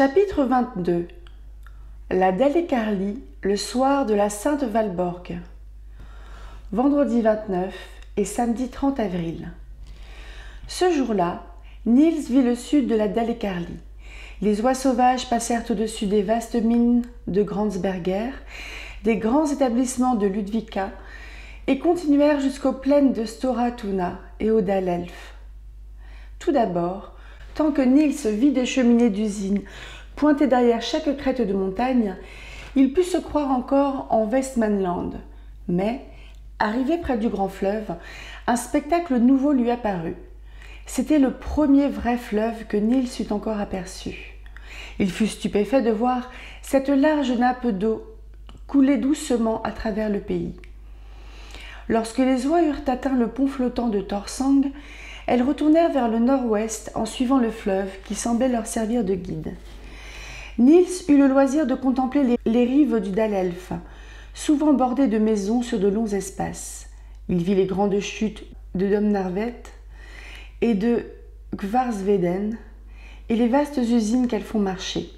Chapitre 22 La Carly, le soir de la Sainte Valborg. Vendredi 29 et samedi 30 avril. Ce jour-là, Niels vit le sud de la Carly. Les oies sauvages passèrent au-dessus des vastes mines de Grandsberger, des grands établissements de Ludvika, et continuèrent jusqu'aux plaines de Storatuna et au Dalelf. Tout d'abord, Tant que Niels vit des cheminées d'usines pointées derrière chaque crête de montagne, il put se croire encore en Westmanland. Mais, arrivé près du grand fleuve, un spectacle nouveau lui apparut. C'était le premier vrai fleuve que Niels eût encore aperçu. Il fut stupéfait de voir cette large nappe d'eau couler doucement à travers le pays. Lorsque les oies eurent atteint le pont flottant de Torsang, elles retournèrent vers le nord-ouest en suivant le fleuve qui semblait leur servir de guide. Niels eut le loisir de contempler les, rives du Dalelf, souvent bordées de maisons sur de longs espaces. Il vit les grandes chutes de Domnarvet et de Gvarsveden et les vastes usines qu'elles font marcher.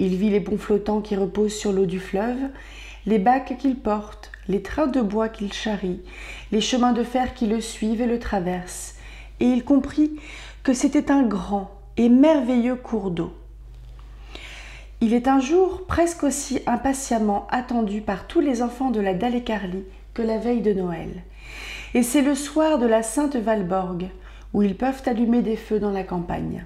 Il vit les ponts flottants qui reposent sur l'eau du fleuve, les bacs qu'ils portent, les trains de bois qu'ils charrient, les chemins de fer qui le suivent et le traversent, et il comprit que c'était un grand et merveilleux cours d'eau. Il est un jour presque aussi impatiemment attendu par tous les enfants de la Dalécarlie que la veille de Noël. Et c'est le soir de la Sainte Valborg, où ils peuvent allumer des feux dans la campagne.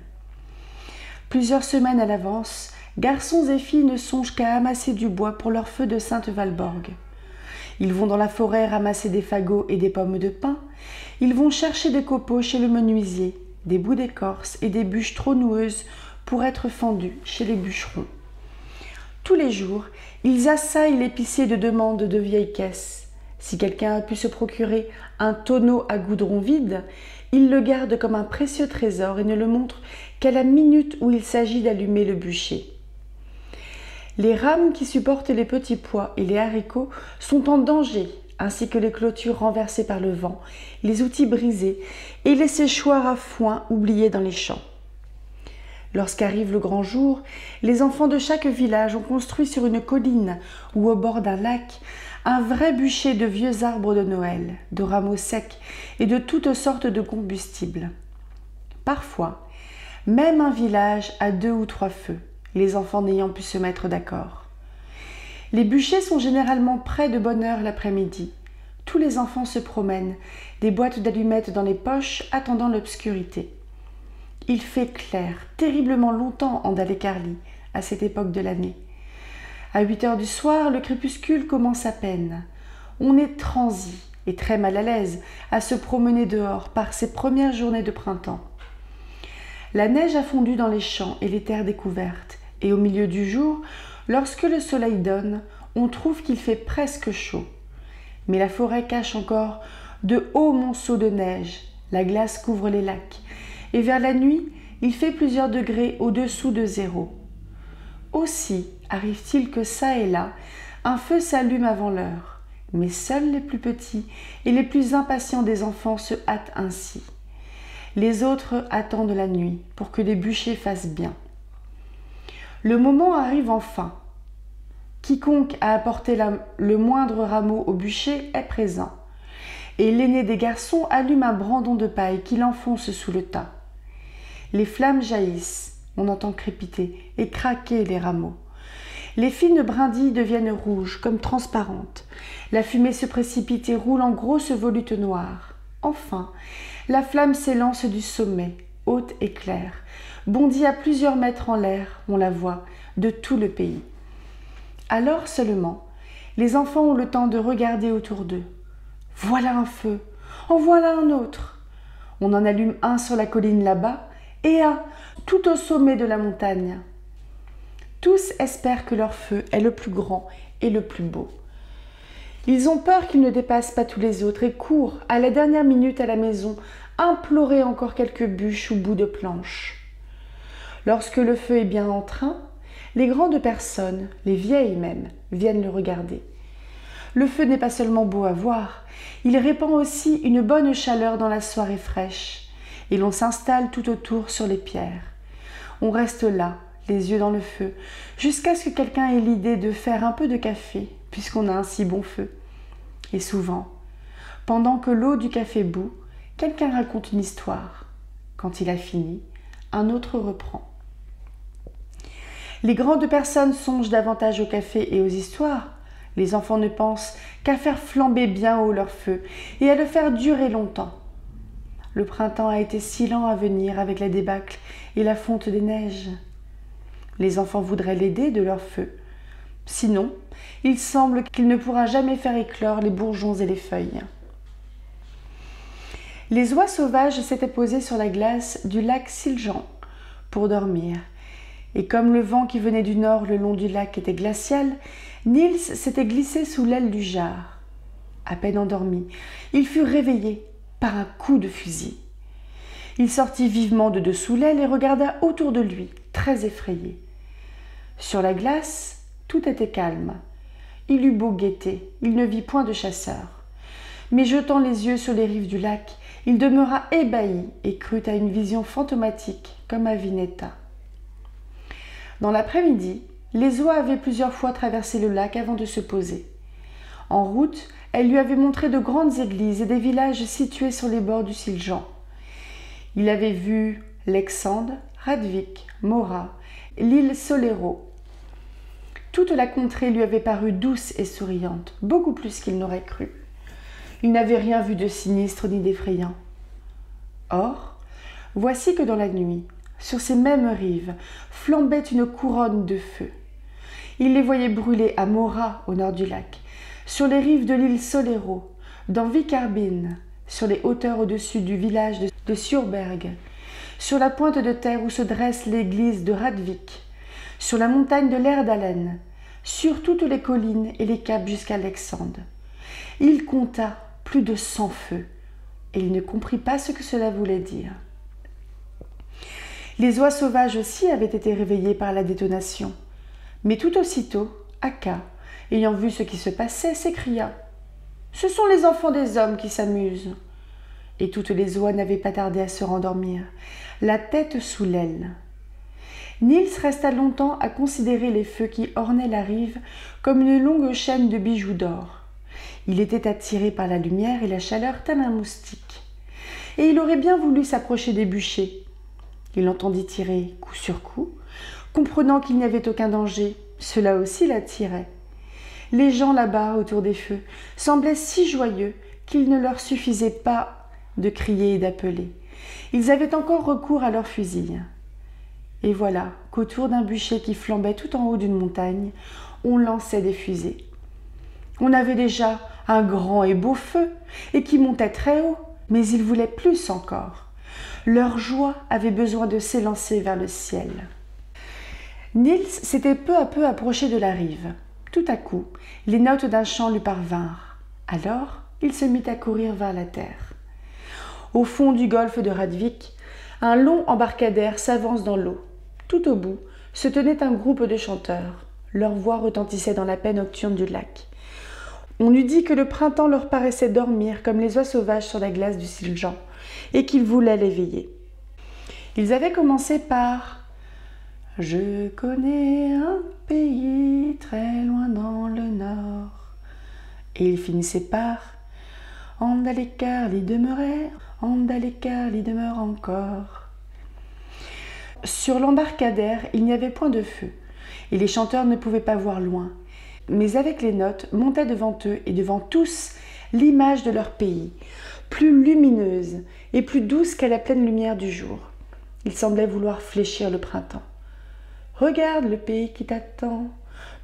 Plusieurs semaines à l'avance, garçons et filles ne songent qu'à amasser du bois pour leur feu de Sainte Valborg. Ils vont dans la forêt ramasser des fagots et des pommes de pin. Ils vont chercher des copeaux chez le menuisier, des bouts d'écorce et des bûches trop noueuses pour être fendues chez les bûcherons. Tous les jours, ils assaillent l'épicier de demandes de vieilles caisses. Si quelqu'un a pu se procurer un tonneau à goudron vide, il le garde comme un précieux trésor et ne le montre qu'à la minute où il s'agit d'allumer le bûcher. Les rames qui supportent les petits pois et les haricots sont en danger, ainsi que les clôtures renversées par le vent, les outils brisés et les séchoirs à foin oubliés dans les champs. Lorsqu'arrive le grand jour, les enfants de chaque village ont construit sur une colline ou au bord d'un lac un vrai bûcher de vieux arbres de Noël, de rameaux secs et de toutes sortes de combustibles. Parfois, même un village a deux ou trois feux les enfants n'ayant pu se mettre d'accord. Les bûchers sont généralement prêts de bonne heure l'après-midi. Tous les enfants se promènent, des boîtes d'allumettes dans les poches, attendant l'obscurité. Il fait clair, terriblement longtemps en Dalécarlie, à cette époque de l'année. À huit heures du soir, le crépuscule commence à peine. On est transi et très mal à l'aise à se promener dehors par ces premières journées de printemps. La neige a fondu dans les champs et les terres découvertes, et au milieu du jour, lorsque le soleil donne, on trouve qu'il fait presque chaud. Mais la forêt cache encore de hauts monceaux de neige, la glace couvre les lacs, et vers la nuit, il fait plusieurs degrés au-dessous de zéro. Aussi arrive-t-il que ça et là, un feu s'allume avant l'heure, mais seuls les plus petits et les plus impatients des enfants se hâtent ainsi. Les autres attendent la nuit pour que les bûchers fassent bien. Le moment arrive enfin. Quiconque a apporté le moindre rameau au bûcher est présent. Et l'aîné des garçons allume un brandon de paille qu'il enfonce sous le tas. Les flammes jaillissent, on entend crépiter et craquer les rameaux. Les fines brindilles deviennent rouges, comme transparentes. La fumée se précipite et roule en grosses volutes noires. Enfin, la flamme s'élance du sommet, haute et claire, bondit à plusieurs mètres en l'air, on la voit, de tout le pays. Alors seulement, les enfants ont le temps de regarder autour d'eux. Voilà un feu, en voilà un autre. On en allume un sur la colline là-bas et un tout au sommet de la montagne. Tous espèrent que leur feu est le plus grand et le plus beau. Ils ont peur qu'il ne dépasse pas tous les autres et courent à la dernière minute à la maison implorer encore quelques bûches ou bouts de planches. Lorsque le feu est bien en train, les grandes personnes, les vieilles même, viennent le regarder. Le feu n'est pas seulement beau à voir, il répand aussi une bonne chaleur dans la soirée fraîche, et l'on s'installe tout autour sur les pierres. On reste là, les yeux dans le feu, jusqu'à ce que quelqu'un ait l'idée de faire un peu de café, puisqu'on a un si bon feu. Et souvent, pendant que l'eau du café bout, quelqu'un raconte une histoire. Quand il a fini, un autre reprend. Les grandes personnes songent davantage au café et aux histoires. Les enfants ne pensent qu'à faire flamber bien haut leur feu et à le faire durer longtemps. Le printemps a été si lent à venir avec la débâcle et la fonte des neiges. Les enfants voudraient l'aider de leur feu. Sinon, il semble qu'il ne pourra jamais faire éclore les bourgeons et les feuilles. Les oies sauvages s'étaient posées sur la glace du lac Siljan pour dormir. Et comme le vent qui venait du nord le long du lac était glacial, Niels s'était glissé sous l'aile du jar. À peine endormi, il fut réveillé par un coup de fusil. Il sortit vivement de dessous l'aile et regarda autour de lui, très effrayé. Sur la glace, tout était calme. Il eut beau guetter, il ne vit point de chasseurs. Mais jetant les yeux sur les rives du lac, il demeura ébahi et crut à une vision fantomatique, comme à Vinetta. Dans l'après-midi, les oies avaient plusieurs fois traversé le lac avant de se poser. En route, elle lui avait montré de grandes églises et des villages situés sur les bords du Siljan. Il avait vu Lexandre, Radvik, Mora, l'île Solero. Toute la contrée lui avait paru douce et souriante, beaucoup plus qu'il n'aurait cru. Il n'avait rien vu de sinistre ni d'effrayant. Or, voici que dans la nuit, sur ces mêmes rives, flambait une couronne de feu. Il les voyait brûler à Mora, au nord du lac, sur les rives de l'île Solero, dans Vicarbine, sur les hauteurs au-dessus du village de Surberg, sur la pointe de terre où se dresse l'église de Radvik, sur la montagne de l'Erdalen, sur toutes les collines et les caps jusqu'à Alexandre. Il compta plus de cent feux, et il ne comprit pas ce que cela voulait dire. Les oies sauvages aussi avaient été réveillées par la détonation, mais tout aussitôt, Aka, ayant vu ce qui se passait, s'écria Ce sont les enfants des hommes qui s'amusent. Et toutes les oies n'avaient pas tardé à se rendormir, la tête sous l'aile. Niels resta longtemps à considérer les feux qui ornaient la rive comme une longue chaîne de bijoux d'or. Il était attiré par la lumière et la chaleur tel un moustique. Et il aurait bien voulu s'approcher des bûchers. Il entendit tirer coup sur coup, comprenant qu'il n'y avait aucun danger. Cela aussi l'attirait. Les gens là-bas, autour des feux, semblaient si joyeux qu'il ne leur suffisait pas de crier et d'appeler. Ils avaient encore recours à leurs fusils. Et voilà qu'autour d'un bûcher qui flambait tout en haut d'une montagne, on lançait des fusées. On avait déjà un grand et beau feu, et qui montait très haut, mais ils voulaient plus encore. Leur joie avait besoin de s'élancer vers le ciel. Niels s'était peu à peu approché de la rive. Tout à coup, les notes d'un chant lui parvinrent. Alors, il se mit à courir vers la terre. Au fond du golfe de Radvik, un long embarcadère s'avance dans l'eau. Tout au bout se tenait un groupe de chanteurs. Leur voix retentissait dans la paix nocturne du lac. On eût dit que le printemps leur paraissait dormir comme les oies sauvages sur la glace du Siljan, et qu'ils voulaient l'éveiller. Ils avaient commencé par je connais un pays très loin dans le nord. Et il finissait par Andalecar y demeurait, Andalecar y demeure encore. Sur l'embarcadère, il n'y avait point de feu, et les chanteurs ne pouvaient pas voir loin. Mais avec les notes montait devant eux et devant tous l'image de leur pays, plus lumineuse et plus douce qu'à la pleine lumière du jour. Il semblait vouloir fléchir le printemps. Regarde le pays qui t'attend.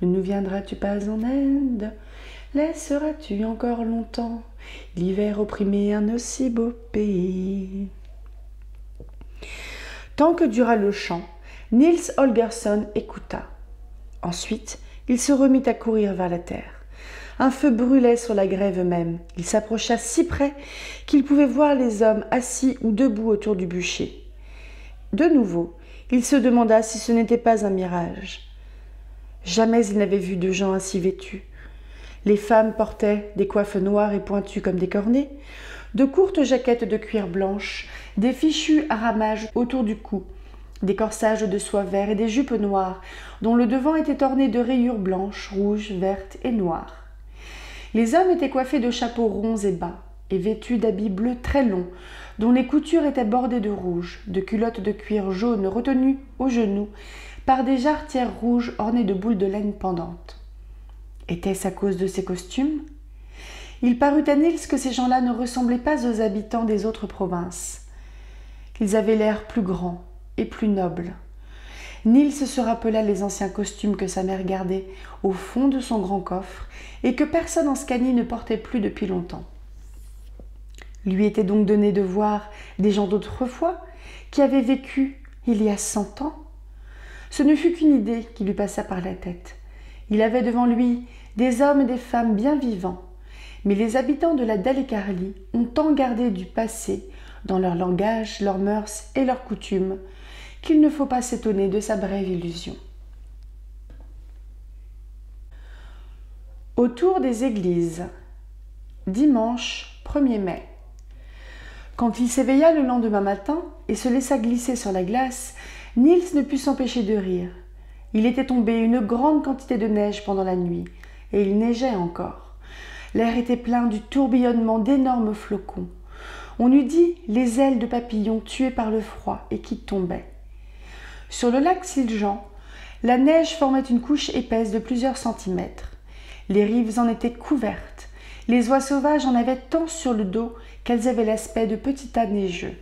Ne nous viendras-tu pas en aide Laisseras-tu encore longtemps l'hiver opprimer un aussi beau pays? Tant que dura le chant, Niels Holgersson écouta. Ensuite, il se remit à courir vers la terre. Un feu brûlait sur la grève même. Il s'approcha si près qu'il pouvait voir les hommes assis ou debout autour du bûcher. De nouveau, il se demanda si ce n'était pas un mirage. Jamais il n'avait vu de gens ainsi vêtus. Les femmes portaient des coiffes noires et pointues comme des cornets, de courtes jaquettes de cuir blanche, des fichus à ramages autour du cou, des corsages de soie vert et des jupes noires, dont le devant était orné de rayures blanches, rouges, vertes et noires. Les hommes étaient coiffés de chapeaux ronds et bas, et vêtus d'habits bleus très longs, dont les coutures étaient bordées de rouge, de culottes de cuir jaune retenues aux genoux par des jarretières rouges ornées de boules de laine pendantes. Était-ce à cause de ces costumes? Il parut à Nils que ces gens-là ne ressemblaient pas aux habitants des autres provinces, qu'ils avaient l'air plus grands et plus nobles. Nils se rappela les anciens costumes que sa mère gardait au fond de son grand coffre et que personne en Scanie ne portait plus depuis longtemps. Lui était donc donné de voir des gens d'autrefois qui avaient vécu il y a cent ans. Ce ne fut qu'une idée qui lui passa par la tête. Il avait devant lui des hommes et des femmes bien vivants, mais les habitants de la Dalecarlie ont tant gardé du passé dans leur langage, leurs mœurs et leurs coutumes qu'il ne faut pas s'étonner de sa brève illusion. Autour des églises. Dimanche 1er mai. Quand il s'éveilla le lendemain matin et se laissa glisser sur la glace, Niels ne put s'empêcher de rire. Il était tombé une grande quantité de neige pendant la nuit, et il neigeait encore. L'air était plein du tourbillonnement d'énormes flocons. On eût dit les ailes de papillons tués par le froid et qui tombaient. Sur le lac Siljan, la neige formait une couche épaisse de plusieurs centimètres. Les rives en étaient couvertes. Les oies sauvages en avaient tant sur le dos qu'elles avaient l'aspect de petits tas neigeux.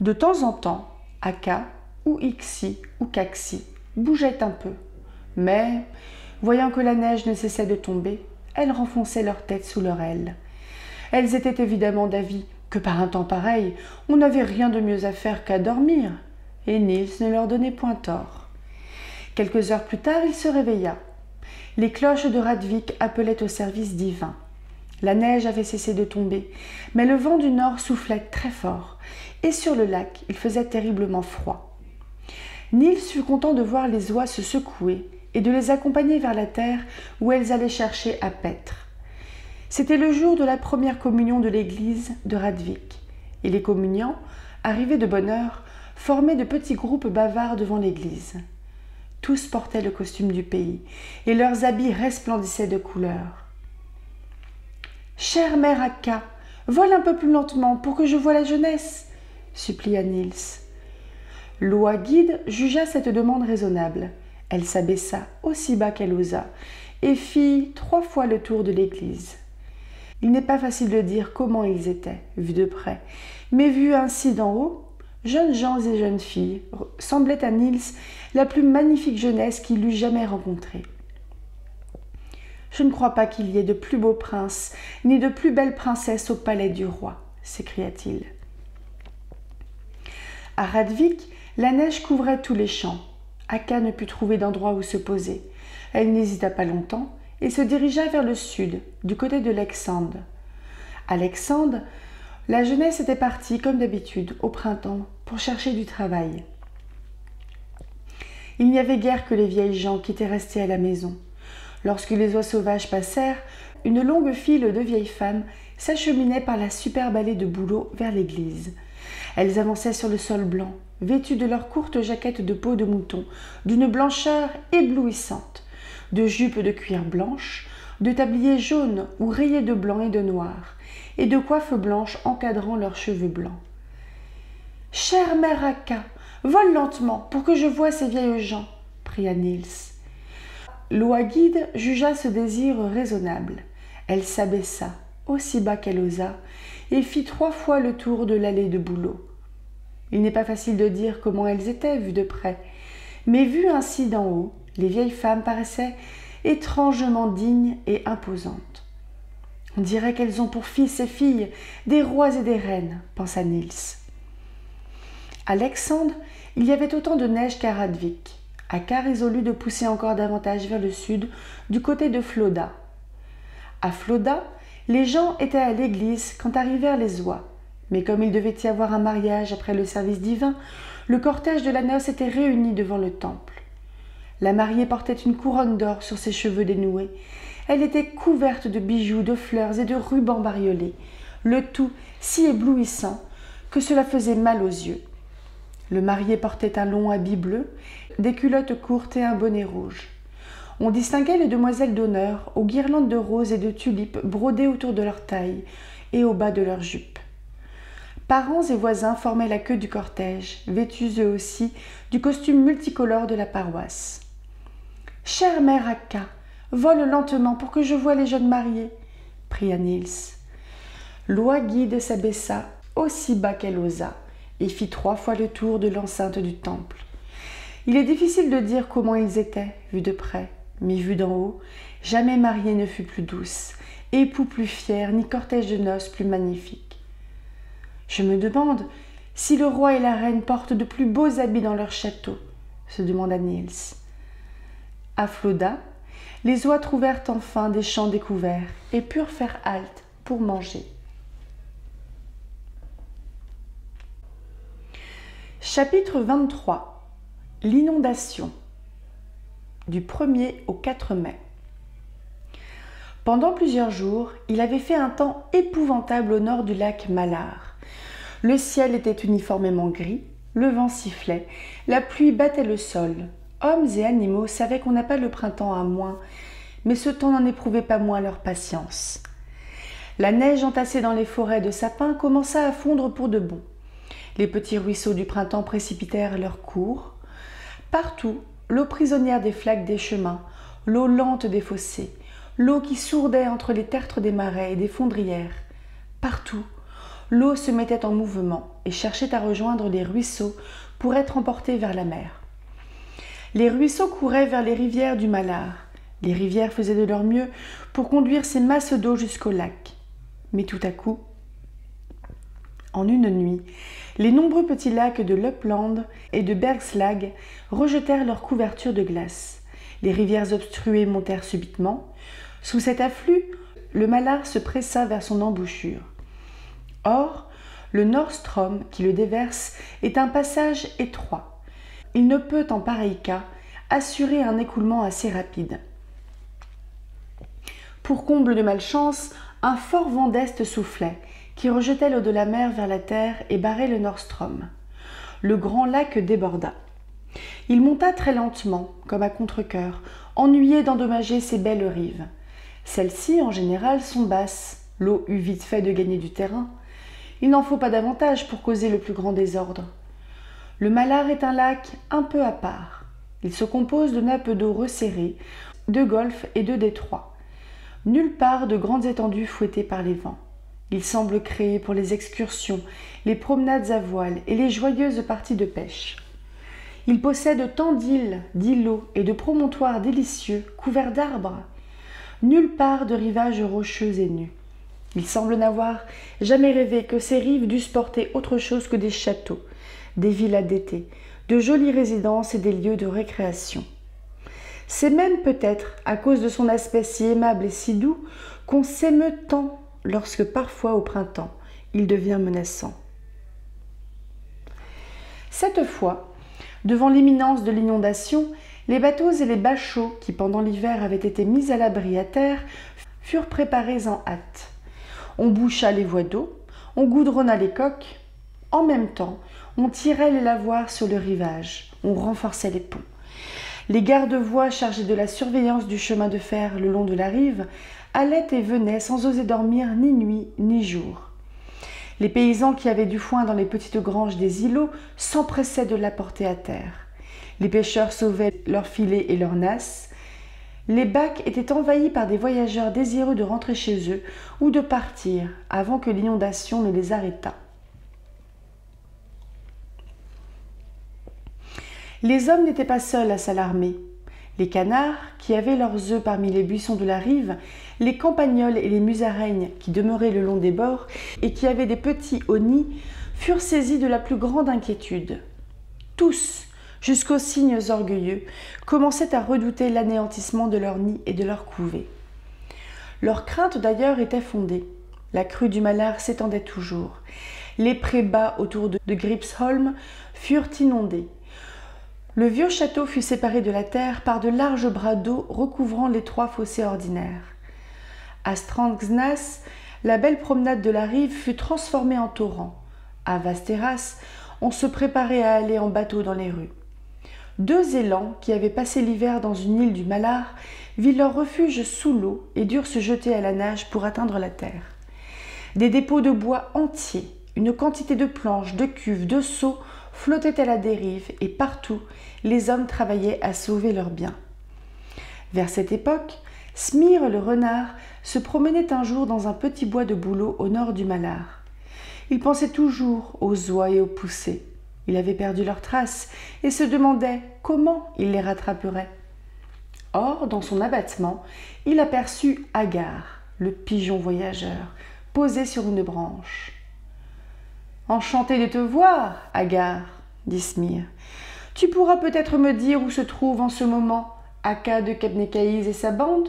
De temps en temps, Aka ou Ixi ou Kaxi bougeaient un peu, mais, voyant que la neige ne cessait de tomber, elles renfonçaient leur tête sous leur aile. Elles étaient évidemment d'avis que par un temps pareil, on n'avait rien de mieux à faire qu'à dormir, et Niels ne leur donnait point tort. Quelques heures plus tard, il se réveilla. Les cloches de Radvik appelaient au service divin. La neige avait cessé de tomber, mais le vent du nord soufflait très fort, et sur le lac il faisait terriblement froid. Nils fut content de voir les oies se secouer et de les accompagner vers la terre où elles allaient chercher à paître. C'était le jour de la première communion de l'église de Radvik, et les communiants, arrivés de bonne heure, formaient de petits groupes bavards devant l'église. Tous portaient le costume du pays, et leurs habits resplendissaient de couleurs. Chère mère Akka, vole un peu plus lentement pour que je voie la jeunesse, supplia Nils. L'oie guide jugea cette demande raisonnable. Elle s'abaissa aussi bas qu'elle osa et fit trois fois le tour de l'église. Il n'est pas facile de dire comment ils étaient, vus de près, mais vus ainsi d'en haut, jeunes gens et jeunes filles semblaient à Nils la plus magnifique jeunesse qu'il eût jamais rencontrée. Je ne crois pas qu'il y ait de plus beaux princes, ni de plus belles princesses au palais du roi, s'écria-t-il. À Radvik, la neige couvrait tous les champs. Akka ne put trouver d'endroit où se poser. Elle n'hésita pas longtemps et se dirigea vers le sud, du côté de Lexande. À Lexande, la jeunesse était partie, comme d'habitude, au printemps, pour chercher du travail. Il n'y avait guère que les vieilles gens qui étaient restés à la maison. Lorsque les oies sauvages passèrent, une longue file de vieilles femmes s'acheminait par la superbe allée de bouleau vers l'église. Elles avançaient sur le sol blanc, vêtues de leurs courtes jaquettes de peau de mouton, d'une blancheur éblouissante, de jupes de cuir blanche, de tabliers jaunes ou rayés de blanc et de noir, et de coiffes blanches encadrant leurs cheveux blancs. Chère mère Akka, vole lentement pour que je voie ces vieilles gens, pria Nils. L'oie-guide jugea ce désir raisonnable. Elle s'abaissa, aussi bas qu'elle osa, et fit trois fois le tour de l'allée de bouleau. Il n'est pas facile de dire comment elles étaient vues de près, mais vues ainsi d'en haut, les vieilles femmes paraissaient étrangement dignes et imposantes. On dirait qu'elles ont pour fils et filles des rois et des reines, pensa Nils. À Alexandre, il y avait autant de neige qu'à Radvik. Aka résolut de pousser encore davantage vers le sud, du côté de Floda. À Floda, les gens étaient à l'église quand arrivèrent les oies. Mais comme il devait y avoir un mariage après le service divin, le cortège de la noce était réuni devant le temple. La mariée portait une couronne d'or sur ses cheveux dénoués. Elle était couverte de bijoux, de fleurs et de rubans bariolés, le tout si éblouissant que cela faisait mal aux yeux. Le marié portait un long habit bleu, des culottes courtes et un bonnet rouge. On distinguait les demoiselles d'honneur aux guirlandes de roses et de tulipes brodées autour de leur taille et au bas de leurs jupes. Parents et voisins formaient la queue du cortège, vêtus eux aussi du costume multicolore de la paroisse. Chère mère Akka, vole lentement pour que je voie les jeunes mariés, pria Niels. Loi guide s'abaissa aussi bas qu'elle osa et fit trois fois le tour de l'enceinte du temple. Il est difficile de dire comment ils étaient, vus de près, mais vus d'en haut, jamais mariée ne fut plus douce, époux plus fier, ni cortège de noces plus magnifique. Je me demande si le roi et la reine portent de plus beaux habits dans leur château, se demanda Niels. À Floda, les oies trouvèrent enfin des champs découverts et purent faire halte pour manger. Chapitre 23 L'inondation du 1er au 4 mai. Pendant plusieurs jours, il avait fait un temps épouvantable au nord du lac Malar. Le ciel était uniformément gris, le vent sifflait, la pluie battait le sol. Hommes et animaux savaient qu'on n'a pas le printemps à moins, mais ce temps n'en éprouvait pas moins leur patience. La neige entassée dans les forêts de sapins commença à fondre pour de bon. Les petits ruisseaux du printemps précipitèrent leur cours. Partout, l'eau prisonnière des flaques des chemins, l'eau lente des fossés, l'eau qui sourdait entre les tertres des marais et des fondrières. Partout, l'eau se mettait en mouvement et cherchait à rejoindre les ruisseaux pour être emportée vers la mer. Les ruisseaux couraient vers les rivières du Malar. Les rivières faisaient de leur mieux pour conduire ces masses d'eau jusqu'au lac. Mais tout à coup, en une nuit, les nombreux petits lacs de Lapland et de Bergslag rejetèrent leur couverture de glace. Les rivières obstruées montèrent subitement. Sous cet afflux, le Malar se pressa vers son embouchure. Or, le Nordstrom qui le déverse est un passage étroit. Il ne peut, en pareil cas, assurer un écoulement assez rapide. Pour comble de malchance, un fort vent d'est soufflait, qui rejetait l'eau de la mer vers la terre et barrait le Nordstrom. Le grand lac déborda. Il monta très lentement, comme à contre-coeur, ennuyé d'endommager ses belles rives. Celles-ci, en général, sont basses. L'eau eut vite fait de gagner du terrain. Il n'en faut pas davantage pour causer le plus grand désordre. Le Malar est un lac un peu à part. Il se compose de nappes d'eau resserrées, de golfes et de détroits. Nulle part de grandes étendues fouettées par les vents. Il semble créé pour les excursions, les promenades à voile et les joyeuses parties de pêche. Il possède tant d'îles, d'îlots et de promontoires délicieux couverts d'arbres. Nulle part de rivages rocheux et nus. Il semble n'avoir jamais rêvé que ces rives dussent porter autre chose que des châteaux, des villas d'été, de jolies résidences et des lieux de récréation. C'est même peut-être à cause de son aspect si aimable et si doux qu'on s'émeut tant lorsque parfois au printemps il devient menaçant. Cette fois, devant l'imminence de l'inondation, les bateaux et les bachots qui pendant l'hiver avaient été mis à l'abri à terre furent préparés en hâte. On boucha les voies d'eau, on goudronna les coques. En même temps, on tirait les lavoirs sur le rivage, on renforçait les ponts. Les gardes-voies chargés de la surveillance du chemin de fer le long de la rive allait et venait sans oser dormir ni nuit ni jour. Les paysans qui avaient du foin dans les petites granges des îlots s'empressaient de l'apporter à terre. Les pêcheurs sauvaient leurs filets et leurs nasses. Les bacs étaient envahis par des voyageurs désireux de rentrer chez eux ou de partir avant que l'inondation ne les arrêtât. Les hommes n'étaient pas seuls à s'alarmer. Les canards, qui avaient leurs œufs parmi les buissons de la rive, les campagnols et les musaraignes, qui demeuraient le long des bords et qui avaient des petits au nid, furent saisis de la plus grande inquiétude. Tous, jusqu'aux cygnes orgueilleux, commençaient à redouter l'anéantissement de leurs nids et de leurs couvées. Leur crainte d'ailleurs était fondée. La crue du Malheur s'étendait toujours. Les prés bas autour de Gripsholm furent inondés. Le vieux château fut séparé de la terre par de larges bras d'eau recouvrant les trois fossés ordinaires. À Strandsnas, la belle promenade de la rive fut transformée en torrent. À Vasteras, on se préparait à aller en bateau dans les rues. Deux élans, qui avaient passé l'hiver dans une île du Malard, virent leur refuge sous l'eau et durent se jeter à la nage pour atteindre la terre. Des dépôts de bois entiers, une quantité de planches, de cuves, de seaux flottaient à la dérive et partout, les hommes travaillaient à sauver leurs biens. Vers cette époque, Smire le renard se promenait un jour dans un petit bois de bouleau au nord du Malard. Il pensait toujours aux oies et aux poussées. Il avait perdu leurs traces et se demandait comment il les rattraperait. Or, dans son abattement, il aperçut Agar, le pigeon voyageur, posé sur une branche. Enchanté de te voir, Agar, dit Smir. Tu pourras peut-être me dire où se trouve en ce moment Aka de Kebnekaïs et sa bande?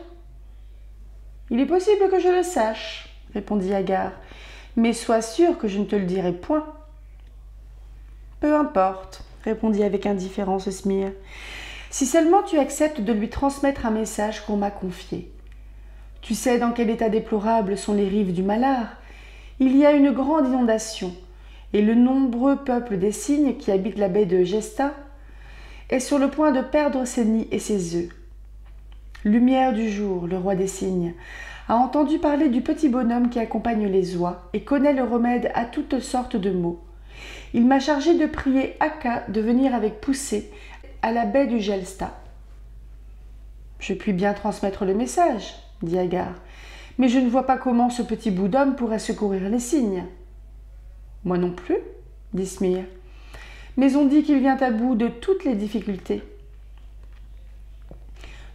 Il est possible que je le sache, répondit Agar, mais sois sûr que je ne te le dirai point. Peu importe, répondit avec indifférence Smir, si seulement tu acceptes de lui transmettre un message qu'on m'a confié. Tu sais dans quel état déplorable sont les rives du Malard. Il y a une grande inondation, et le nombreux peuple des cygnes qui habitent la baie de Gesta est sur le point de perdre ses nids et ses œufs. Lumière du jour, le roi des cygnes, a entendu parler du petit bonhomme qui accompagne les oies et connaît le remède à toutes sortes de maux. Il m'a chargé de prier Aka de venir avec poussée à la baie du Gelsta. Je puis bien transmettre le message, dit Agar, mais je ne vois pas comment ce petit bout d'homme pourrait secourir les cygnes. Moi non plus, dit Smir. Mais on dit qu'il vient à bout de toutes les difficultés.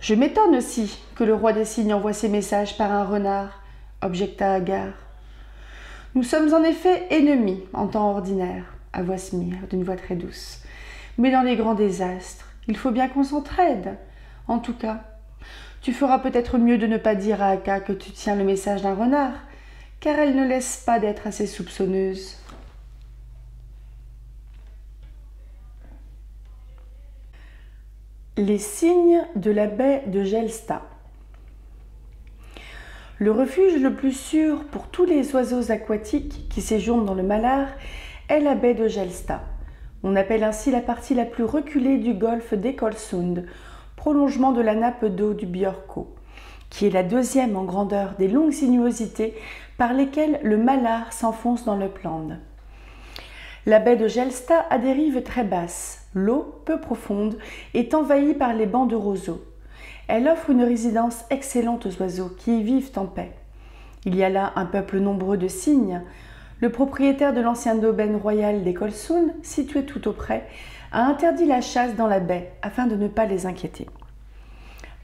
Je m'étonne aussi que le roi des cygnes envoie ses messages par un renard, objecta Agar. Nous sommes en effet ennemis en temps ordinaire, avoua Smir d'une voix très douce. Mais dans les grands désastres, il faut bien qu'on s'entraide. En tout cas, tu feras peut-être mieux de ne pas dire à Aka que tu tiens le message d'un renard, car elle ne laisse pas d'être assez soupçonneuse. Les signes de la baie de Gelsta. Le refuge le plus sûr pour tous les oiseaux aquatiques qui séjournent dans le Malard est la baie de Gelsta. On appelle ainsi la partie la plus reculée du golfe d'Ekolsund, prolongement de la nappe d'eau du Björko, qui est la deuxième en grandeur des longues sinuosités par lesquelles le Malard s'enfonce dans le. La baie de Gelsta a des rives très basses. L'eau, peu profonde, est envahie par les bancs de roseaux. Elle offre une résidence excellente aux oiseaux qui y vivent en paix. Il y a là un peuple nombreux de cygnes. Le propriétaire de l'ancien domaine royal des Colsoun, situé tout auprès, a interdit la chasse dans la baie afin de ne pas les inquiéter.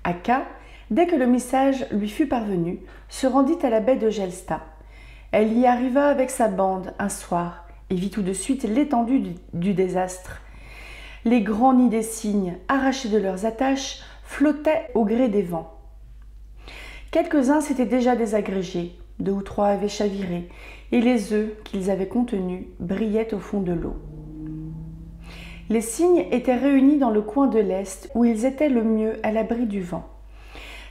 Aka, dès que le message lui fut parvenu, se rendit à la baie de Gelsta. Elle y arriva avec sa bande un soir et vit tout de suite l'étendue du, désastre. Les grands nids des cygnes, arrachés de leurs attaches, flottaient au gré des vents. Quelques-uns s'étaient déjà désagrégés, deux ou trois avaient chaviré, et les œufs qu'ils avaient contenus brillaient au fond de l'eau. Les cygnes étaient réunis dans le coin de l'est où ils étaient le mieux à l'abri du vent.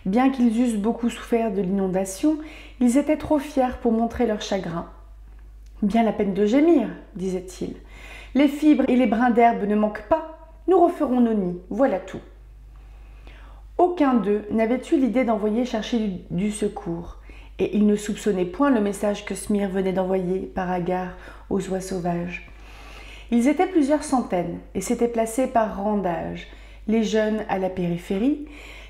Bien qu'ils eussent beaucoup souffert de l'inondation, ils étaient trop fiers pour montrer leur chagrin. Bien la peine de gémir, disait-il. Les fibres et les brins d'herbe ne manquent pas. Nous referons nos nids, voilà tout. Aucun d'eux n'avait eu l'idée d'envoyer chercher du, secours, et il ne soupçonnait point le message que Smir venait d'envoyer par Agar aux oies sauvages. Ils étaient plusieurs centaines et s'étaient placés par rang d'âge, les jeunes à la périphérie,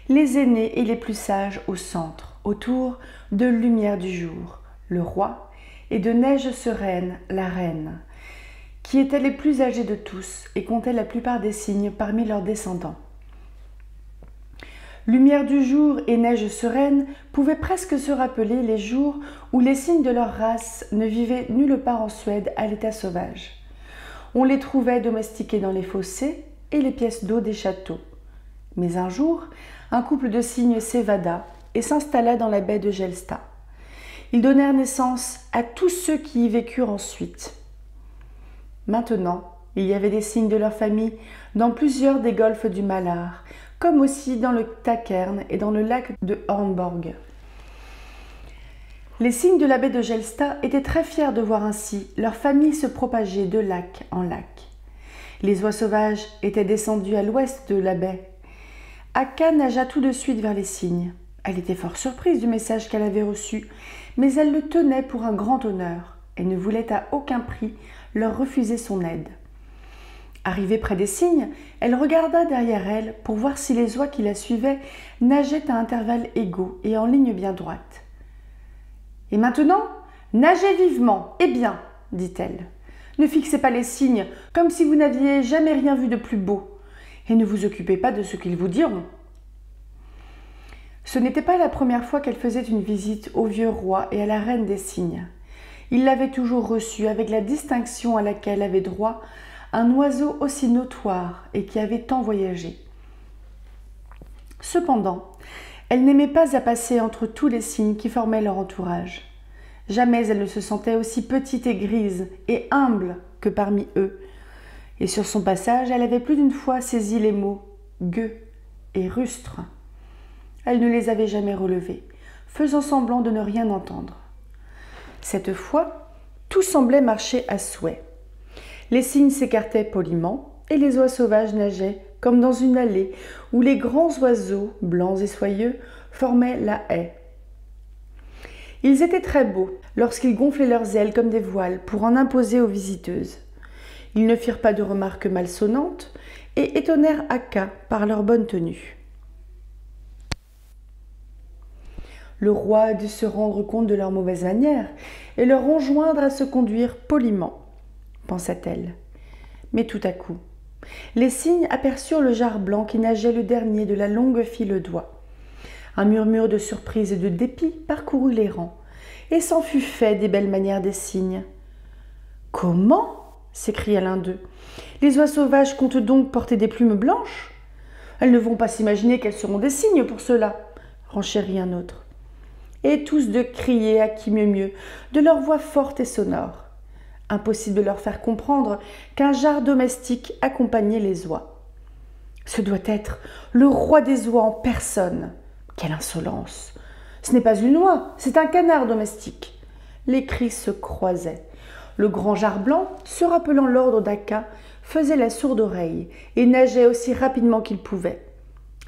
les aînés et les plus sages au centre, autour de lumière du jour, le roi et de Neige Sereine, la reine, qui étaient les plus âgés de tous et comptaient la plupart des signes parmi leurs descendants. Lumière du jour et Neige Sereine pouvaient presque se rappeler les jours où les signes de leur race ne vivaient nulle part en Suède à l'état sauvage. On les trouvait domestiqués dans les fossés et les pièces d'eau des châteaux. Mais un jour, un couple de cygnes s'évada et s'installa dans la baie de Gelsta. Ils donnèrent naissance à tous ceux qui y vécurent ensuite. Maintenant, il y avait des signes de leur famille dans plusieurs des golfes du Malard, comme aussi dans le Takern et dans le lac de Hornborg. Les signes de la baie de Gelsta étaient très fiers de voir ainsi leur famille se propager de lac en lac. Les oies sauvages étaient descendus à l'ouest de la baie. Akka nagea tout de suite vers les cygnes. Elle était fort surprise du message qu'elle avait reçu, mais elle le tenait pour un grand honneur et ne voulait à aucun prix leur refuser son aide. Arrivée près des cygnes, elle regarda derrière elle pour voir si les oies qui la suivaient nageaient à intervalles égaux et en ligne bien droite. Et maintenant, nagez vivement et bien, dit-elle. Ne fixez pas les cygnes comme si vous n'aviez jamais rien vu de plus beau, et ne vous occupez pas de ce qu'ils vous diront. Ce n'était pas la première fois qu'elle faisait une visite au vieux roi et à la reine des cygnes. Il l'avait toujours reçue avec la distinction à laquelle avait droit un oiseau aussi notoire et qui avait tant voyagé. Cependant, elle n'aimait pas à passer entre tous les cygnes qui formaient leur entourage. Jamais elle ne se sentait aussi petite et grise et humble que parmi eux. Et sur son passage, elle avait plus d'une fois saisi les mots gueux et rustre. Elle ne les avait jamais relevés, faisant semblant de ne rien entendre. Cette fois, tout semblait marcher à souhait. Les cygnes s'écartaient poliment et les oies sauvages nageaient comme dans une allée où les grands oiseaux, blancs et soyeux, formaient la haie. Ils étaient très beaux lorsqu'ils gonflaient leurs ailes comme des voiles pour en imposer aux visiteuses. Ils ne firent pas de remarques malsonnantes et étonnèrent Akka par leur bonne tenue. Le roi dut se rendre compte de leurs mauvaises manières et leur enjoindre à se conduire poliment, pensa-t-elle. Mais tout à coup, les cygnes aperçurent le jarre blanc qui nageait le dernier de la longue file d'oies. Un murmure de surprise et de dépit parcourut les rangs, et s'en fut fait des belles manières des cygnes. Comment? s'écria l'un d'eux. Les oies sauvages comptent donc porter des plumes blanches? Elles ne vont pas s'imaginer qu'elles seront des cygnes pour cela, renchérit un autre et tous de crier à qui mieux mieux, de leur voix forte et sonore. Impossible de leur faire comprendre qu'un jarre domestique accompagnait les oies. Ce doit être le roi des oies en personne. Quelle insolence Ce n'est pas une oie, c'est un canard domestique. Les cris se croisaient. Le grand jarre blanc, se rappelant l'ordre d'Aka, faisait la sourde oreille et nageait aussi rapidement qu'il pouvait.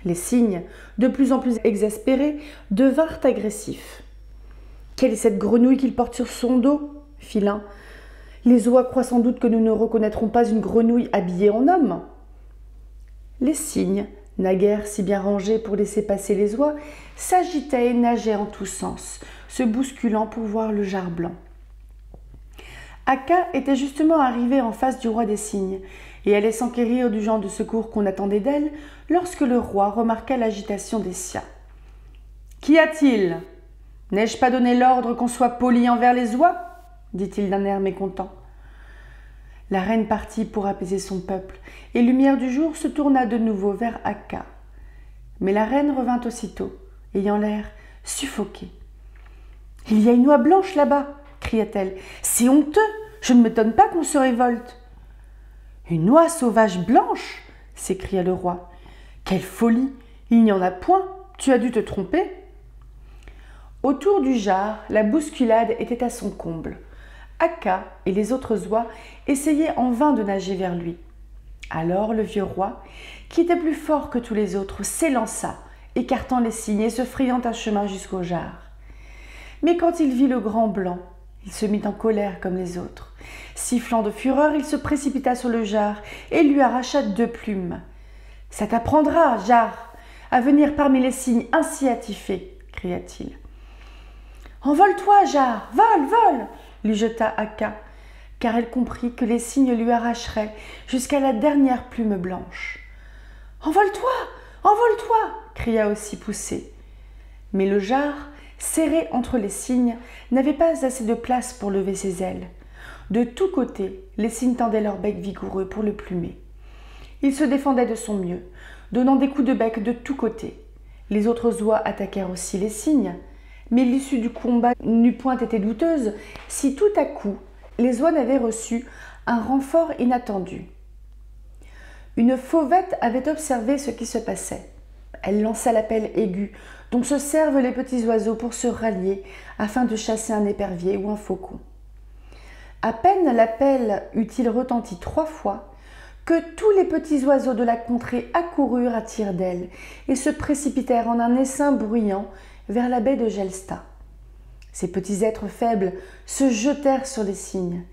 Les cygnes, de plus en plus exaspérés, devinrent agressifs. Quelle est cette grenouille qu'il porte sur son dos? fit l'un. Les oies croient sans doute que nous ne reconnaîtrons pas une grenouille habillée en homme. Les cygnes, naguère si bien rangés pour laisser passer les oies, s'agitaient et nageaient en tous sens, se bousculant pour voir le jarre blanc. Aka était justement arrivée en face du roi des cygnes, et allait s'enquérir du genre de secours qu'on attendait d'elle lorsque le roi remarqua l'agitation des siens. Qu'y a-t-il? N'ai-je pas donné l'ordre qu'on soit poli envers les oies? dit-il d'un air mécontent. La reine partit pour apaiser son peuple, et Lumière du jour se tourna de nouveau vers Akka. Mais la reine revint aussitôt, ayant l'air suffoqué. Il y a une oie blanche là-bas, cria-t-elle. C'est honteux. Je ne m'étonne pas qu'on se révolte. Une oie sauvage blanche s'écria le roi. Quelle folie Il n'y en a point Tu as dû te tromper Autour du jar, la bousculade était à son comble. Akka et les autres oies essayaient en vain de nager vers lui. Alors le vieux roi, qui était plus fort que tous les autres, s'élança, écartant les cygnes et se frayant un chemin jusqu'au jar. Mais quand il vit le grand blanc, il se mit en colère comme les autres. Sifflant de fureur, il se précipita sur le jar et lui arracha deux plumes. Ça t'apprendra, jar, à venir parmi les cygnes ainsi attifés, cria-t-il. Envole-toi, jar, vole, vole, lui jeta Akka, car elle comprit que les cygnes lui arracheraient jusqu'à la dernière plume blanche. Envole-toi, envole-toi, cria aussi Poussé. Mais le jar serré entre les cygnes, n'avait pas assez de place pour lever ses ailes. De tous côtés, les cygnes tendaient leur bec vigoureux pour le plumer. Il se défendait de son mieux, donnant des coups de bec de tous côtés. Les autres oies attaquèrent aussi les cygnes, mais l'issue du combat n'eût point été douteuse si tout à coup les oies n'avaient reçu un renfort inattendu. Une fauvette avait observé ce qui se passait. Elle lança l'appel aigu dont se servent les petits oiseaux pour se rallier afin de chasser un épervier ou un faucon. À peine l'appel eut-il retenti trois fois que tous les petits oiseaux de la contrée accoururent à tire d'aile et se précipitèrent en un essaim bruyant vers la baie de Gelsta. Ces petits êtres faibles se jetèrent sur les cygnes.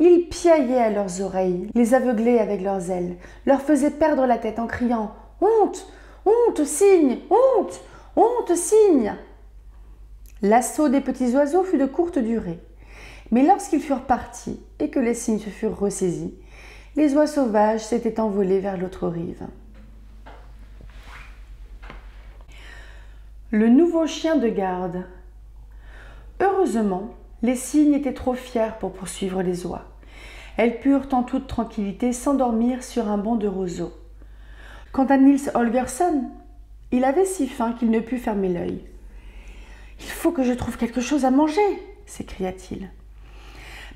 Ils piaillaient à leurs oreilles, les aveuglaient avec leurs ailes, leur faisaient perdre la tête en criant Honte Honte, cygne Honte Honte, cygne L'assaut des petits oiseaux fut de courte durée. Mais lorsqu'ils furent partis et que les cygnes se furent ressaisis, les oies sauvages s'étaient envolés vers l'autre rive. Le nouveau chien de garde. Heureusement, les cygnes étaient trop fiers pour poursuivre les oies. Elles purent en toute tranquillité s'endormir sur un banc de roseaux. Quant à Niels Holgersson, il avait si faim qu'il ne put fermer l'œil. Il faut que je trouve quelque chose à manger, s'écria-t-il.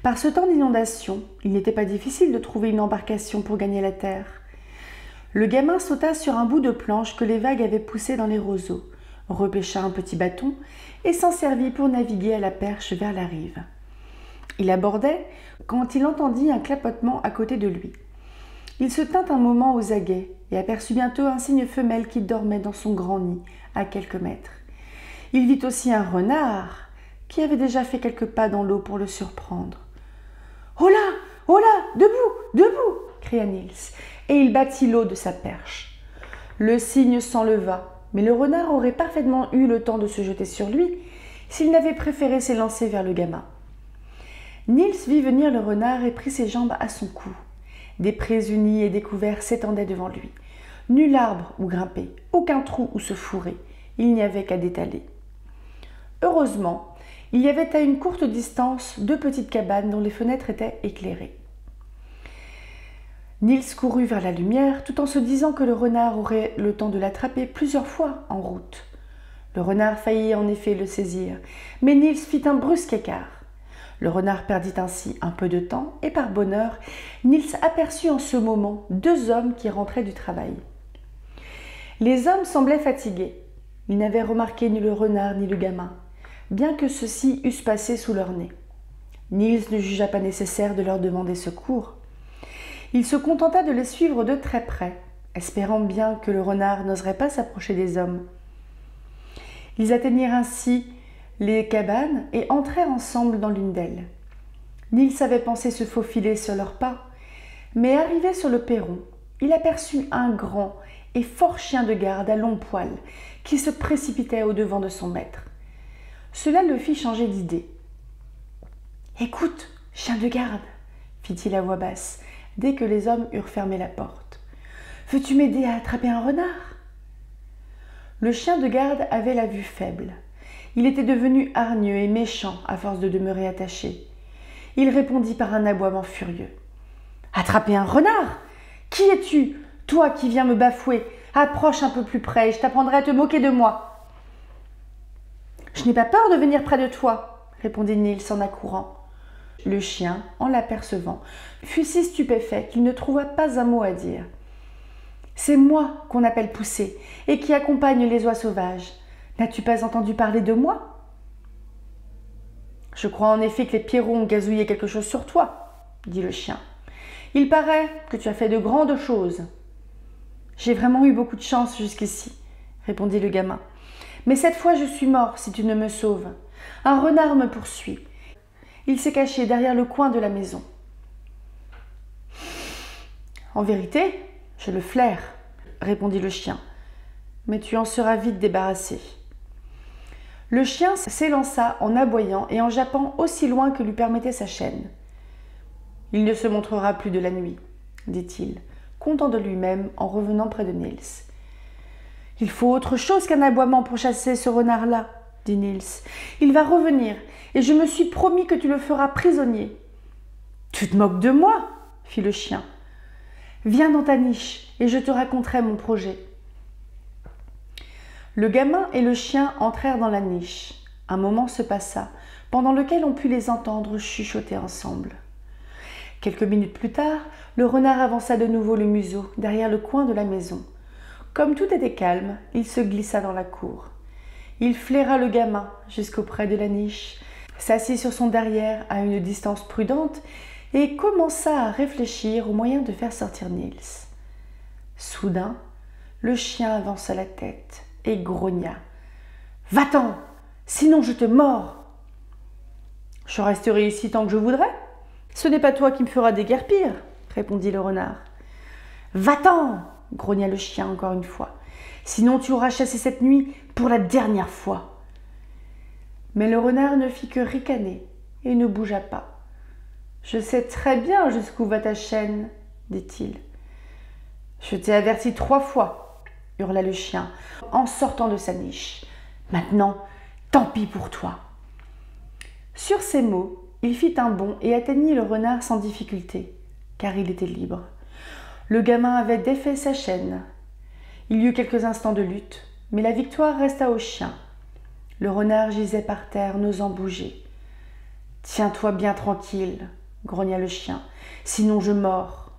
Par ce temps d'inondation, il n'était pas difficile de trouver une embarcation pour gagner la terre. Le gamin sauta sur un bout de planche que les vagues avaient poussé dans les roseaux, repêcha un petit bâton et s'en servit pour naviguer à la perche vers la rive. Il abordait quand il entendit un clapotement à côté de lui. Il se tint un moment aux aguets et aperçut bientôt un cygne femelle qui dormait dans son grand nid à quelques mètres. Il vit aussi un renard qui avait déjà fait quelques pas dans l'eau pour le surprendre. Oh là Debout Debout cria Niels, et il battit l'eau de sa perche. Le cygne s'enleva, mais le renard aurait parfaitement eu le temps de se jeter sur lui s'il n'avait préféré s'élancer vers le gamin. Niels vit venir le renard et prit ses jambes à son cou. Des prés unis et découverts s'étendaient devant lui. Nul arbre où grimper, aucun trou où se fourrer, il n'y avait qu'à détaler. Heureusement, il y avait à une courte distance deux petites cabanes dont les fenêtres étaient éclairées. Niels courut vers la lumière tout en se disant que le renard aurait le temps de l'attraper plusieurs fois en route. Le renard faillit en effet le saisir, mais Niels fit un brusque écart. Le renard perdit ainsi un peu de temps et par bonheur, Niels aperçut en ce moment deux hommes qui rentraient du travail. Les hommes semblaient fatigués. Ils n'avaient remarqué ni le renard ni le gamin bien que ceux-ci eussent passé sous leur nez. Niels ne jugea pas nécessaire de leur demander secours. Il se contenta de les suivre de très près, espérant bien que le renard n'oserait pas s'approcher des hommes. Ils atteignirent ainsi les cabanes et entrèrent ensemble dans l'une d'elles. Niels avait pensé se faufiler sur leurs pas, mais arrivé sur le perron, il aperçut un grand et fort chien de garde à longs poils qui se précipitait au devant de son maître. Cela le fit changer d'idée. Écoute, chien de garde, fit-il à voix basse, dès que les hommes eurent fermé la porte. Veux-tu m'aider à attraper un renard? Le chien de garde avait la vue faible. Il était devenu hargneux et méchant à force de demeurer attaché. Il répondit par un aboiement furieux. Attraper un renard? Qui es-tu? Toi qui viens me bafouer Approche un peu plus près et je t'apprendrai à te moquer de moi. Je n'ai pas peur de venir près de toi, répondit Nils en accourant. Le chien, en l'apercevant, fut si stupéfait qu'il ne trouva pas un mot à dire. C'est moi qu'on appelle Poussé et qui accompagne les oies sauvages. N'as-tu pas entendu parler de moi? Je crois en effet que les pierrots ont gazouillé quelque chose sur toi, dit le chien. Il paraît que tu as fait de grandes choses. J'ai vraiment eu beaucoup de chance jusqu'ici, répondit le gamin. Mais cette fois je suis mort si tu ne me sauves. Un renard me poursuit. Il s'est caché derrière le coin de la maison. En vérité, je le flaire, répondit le chien, mais tu en seras vite débarrassé. Le chien s'élança en aboyant et en jappant aussi loin que lui permettait sa chaîne. Il ne se montrera plus de la nuit, dit-il, content de lui-même en revenant près de Niels. Il faut autre chose qu'un aboiement pour chasser ce renard-là, dit Niels. Il va revenir, et je me suis promis que tu le feras prisonnier. Tu te moques de moi fit le chien. Viens dans ta niche, et je te raconterai mon projet. Le gamin et le chien entrèrent dans la niche. Un moment se passa, pendant lequel on put les entendre chuchoter ensemble. Quelques minutes plus tard, le renard avança de nouveau le museau derrière le coin de la maison. Comme tout était calme, il se glissa dans la cour. Il flaira le gamin jusqu'auprès de la niche, s'assit sur son derrière à une distance prudente et commença à réfléchir au moyen de faire sortir Nils. Soudain, le chien avança la tête et grogna. Va-t'en, sinon je te mords. Je resterai ici tant que je voudrais. Ce n'est pas toi qui me feras déguerpir, répondit le renard. Va-t'en, grogna le chien encore une fois. Sinon tu auras chassé cette nuit pour la dernière fois. Mais le renard ne fit que ricaner et ne bougea pas. Je sais très bien jusqu'où va ta chaîne, dit-il. Je t'ai averti trois fois, hurla le chien, en sortant de sa niche. Maintenant, tant pis pour toi. Sur ces mots, il fit un bond et atteignit le renard sans difficulté, car il était libre. Le gamin avait défait sa chaîne. Il y eut quelques instants de lutte, mais la victoire resta au chien. Le renard gisait par terre, n'osant bouger. Tiens-toi bien tranquille, grogna le chien, sinon je mords.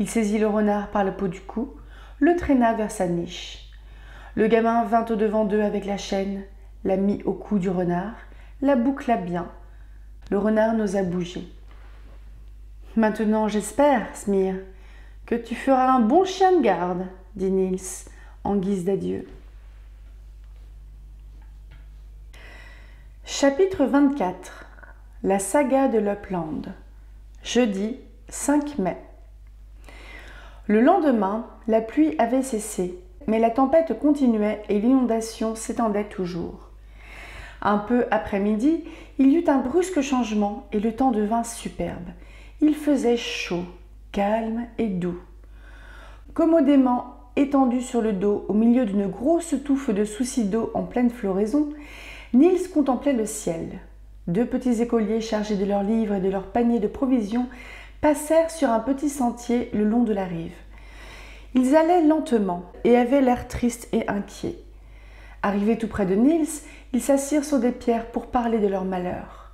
Il saisit le renard par le pot du cou, le traîna vers sa niche. Le gamin vint au devant d'eux avec la chaîne, la mit au cou du renard, la boucla bien. Le renard n'osa bouger. Maintenant, j'espère, Smir, que tu feras un bon chien de garde, dit Nils en guise d'adieu. Chapitre 24 La saga de l'Upland. Jeudi 5 mai. Le lendemain, la pluie avait cessé, mais la tempête continuait et l'inondation s'étendait toujours. Un peu après midi, il y eut un brusque changement et le temps devint superbe. Il faisait chaud, calme et doux. Commodément étendu sur le dos au milieu d'une grosse touffe de soucis d'eau en pleine floraison, Niels contemplait le ciel. Deux petits écoliers chargés de leurs livres et de leurs paniers de provisions passèrent sur un petit sentier le long de la rive. Ils allaient lentement et avaient l'air tristes et inquiets. Arrivés tout près de Niels, ils s'assirent sur des pierres pour parler de leur malheur.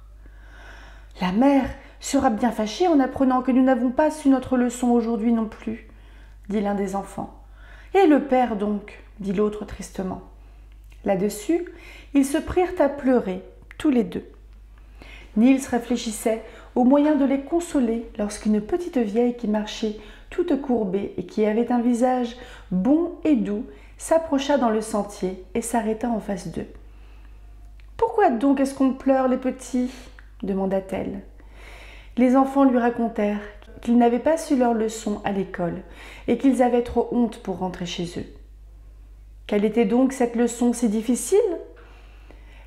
La mère sera bien fâchée en apprenant que nous n'avons pas su notre leçon aujourd'hui non plus, dit l'un des enfants. Et le père donc, dit l'autre tristement. Là-dessus, ils se prirent à pleurer, tous les deux. Niels réfléchissait au moyen de les consoler lorsqu'une petite vieille qui marchait toute courbée et qui avait un visage bon et doux s'approcha dans le sentier et s'arrêta en face d'eux. Pourquoi donc est-ce qu'on pleure, les petits? demanda-t-elle. Les enfants lui racontèrent qu'ils n'avaient pas su leur leçon à l'école et qu'ils avaient trop honte pour rentrer chez eux. Quelle était donc cette leçon si difficile?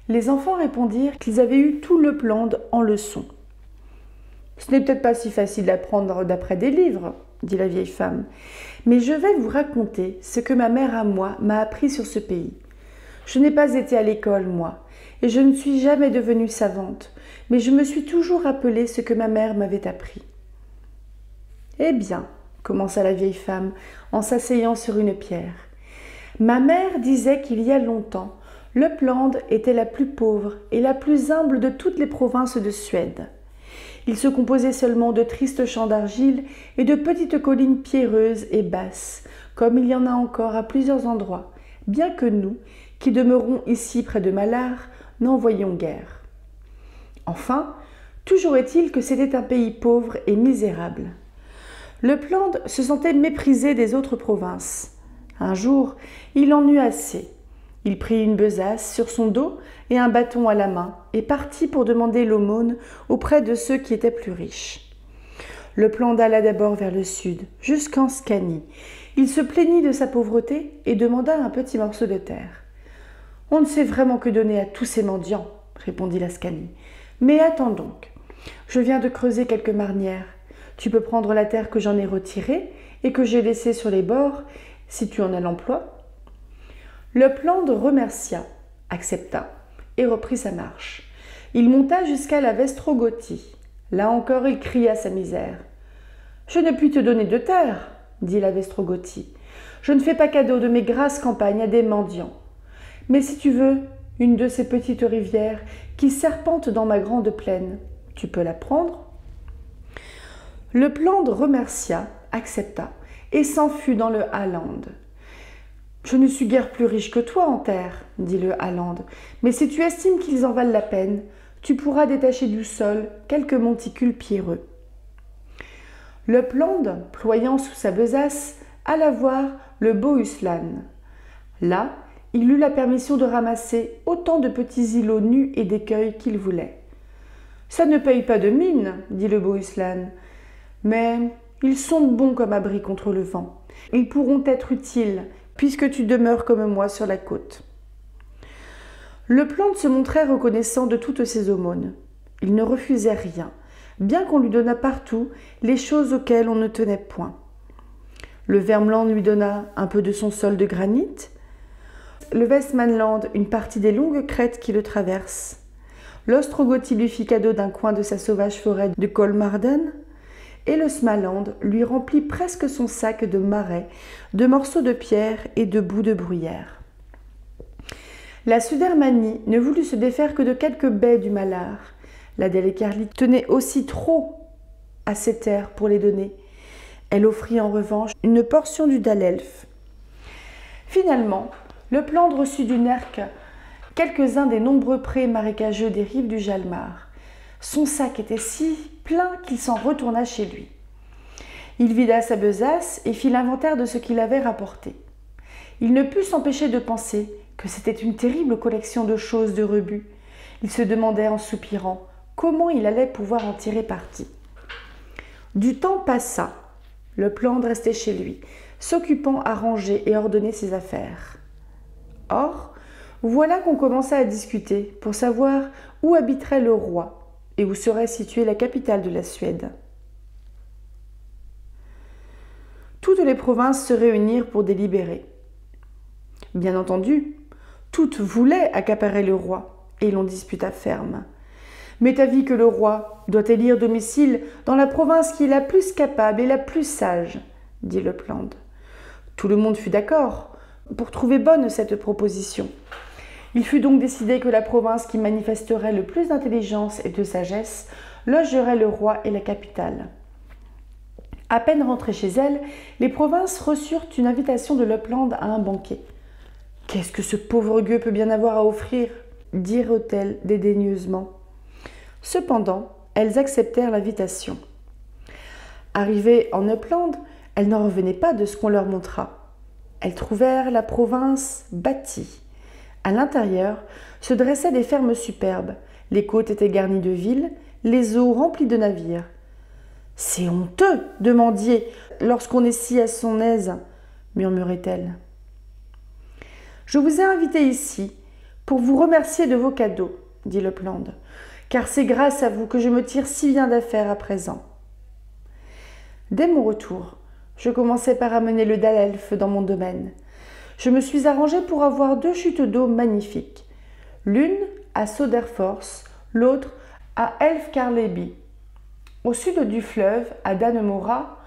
Les enfants répondirent qu'ils avaient eu tout le plan en leçon. Ce n'est peut-être pas si facile d'apprendre d'après des livres, dit la vieille femme, mais je vais vous raconter ce que ma mère à moi m'a appris sur ce pays. Je n'ai pas été à l'école, moi, et je ne suis jamais devenue savante, mais je me suis toujours rappelé ce que ma mère m'avait appris. Eh bien, commença la vieille femme en s'asseyant sur une pierre. Ma mère disait qu'il y a longtemps, Lepland était la plus pauvre et la plus humble de toutes les provinces de Suède. Il se composait seulement de tristes champs d'argile et de petites collines pierreuses et basses, comme il y en a encore à plusieurs endroits, bien que nous, qui demeurons ici près de Malard, n'en voyions guère. Enfin, toujours est-il que c'était un pays pauvre et misérable. Le Plande se sentait méprisé des autres provinces. Un jour, il en eut assez. Il prit une besace sur son dos et un bâton à la main et partit pour demander l'aumône auprès de ceux qui étaient plus riches. Le Plande alla d'abord vers le sud, jusqu'en Scanie. Il se plaignit de sa pauvreté et demanda un petit morceau de terre. On ne sait vraiment que donner à tous ces mendiants, répondit la Scanie. Mais attends donc. Je viens de creuser quelques marnières. Tu peux prendre la terre que j'en ai retirée et que j'ai laissée sur les bords, si tu en as l'emploi. Le plan de remercia, accepta et reprit sa marche. Il monta jusqu'à la Vestrogothie. Là encore, il cria sa misère. Je ne puis te donner de terre, dit la Vestrogothie. Je ne fais pas cadeau de mes grasses campagnes à des mendiants. Mais si tu veux une de ces petites rivières qui serpentent dans ma grande plaine, tu peux la prendre? Le plan de remercia, accepta, et s'enfuit dans le Halland. Je ne suis guère plus riche que toi en terre, dit le Halland, mais si tu estimes qu'ils en valent la peine, tu pourras détacher du sol quelques monticules pierreux. Le Plande, ployant sous sa besace, alla voir le beau Uslan. Là, il eut la permission de ramasser autant de petits îlots nus et d'écueils qu'il voulait. Ça ne paye pas de mine, dit le beau Uslan, mais ils sont bons comme abri contre le vent. Ils pourront être utiles, puisque tu demeures comme moi sur la côte. Le plante se montrait reconnaissant de toutes ses aumônes. Il ne refusait rien, bien qu'on lui donnât partout les choses auxquelles on ne tenait point. Le Vermland lui donna un peu de son sol de granit, le Westmanland une partie des longues crêtes qui le traversent. L'Ostrogothie lui fit cadeau d'un coin de sa sauvage forêt de Colmarden, et le Smaland lui remplit presque son sac de marais, de morceaux de pierre et de bouts de bruyère. La Sudermanie ne voulut se défaire que de quelques baies du Malar. La Délécarlie tenait aussi trop à ses terres pour les donner. Elle offrit en revanche une portion du Dalelf. Finalement, le Plandre reçut du Nerk quelques-uns des nombreux prés marécageux des rives du Jalmar. Son sac était si plein qu'il s'en retourna chez lui. Il vida sa besace et fit l'inventaire de ce qu'il avait rapporté. Il ne put s'empêcher de penser que c'était une terrible collection de choses de rebut. Il se demandait en soupirant comment il allait pouvoir en tirer parti. Du temps passa. Le plan rester chez lui, s'occupant à ranger et ordonner ses affaires. Or, voilà qu'on commença à discuter pour savoir où habiterait le roi et où serait située la capitale de la Suède. Toutes les provinces se réunirent pour délibérer. Bien entendu, toutes voulaient accaparer le roi, et l'on disputa ferme. Mais avis que le roi doit élire domicile dans la province qui est la plus capable et la plus sage, dit le Plande. Tout le monde fut d'accord pour trouver bonne cette proposition. Il fut donc décidé que la province qui manifesterait le plus d'intelligence et de sagesse logerait le roi et la capitale. À peine rentrées chez elles, les provinces reçurent une invitation de Lapland à un banquet. Qu'est-ce que ce pauvre gueux peut bien avoir à offrir? dirent-elles dédaigneusement. Cependant, elles acceptèrent l'invitation. Arrivées en Upland, elles n'en revenaient pas de ce qu'on leur montra. Elles trouvèrent la province bâtie, à l'intérieur se dressaient des fermes superbes. Les côtes étaient garnies de villes, les eaux remplies de navires. C'est honteux, demandiez, lorsqu'on est si à son aise, murmurait-elle. Je vous ai invité ici pour vous remercier de vos cadeaux, dit le Plande, car c'est grâce à vous que je me tire si bien d'affaires à présent. Dès mon retour, je commençai par amener le Dalelf dans mon domaine je me suis arrangé pour avoir deux chutes d'eau magnifiques. L'une à Soderforce, l'autre à Elfkarleby. Au sud du fleuve, à Dannemora,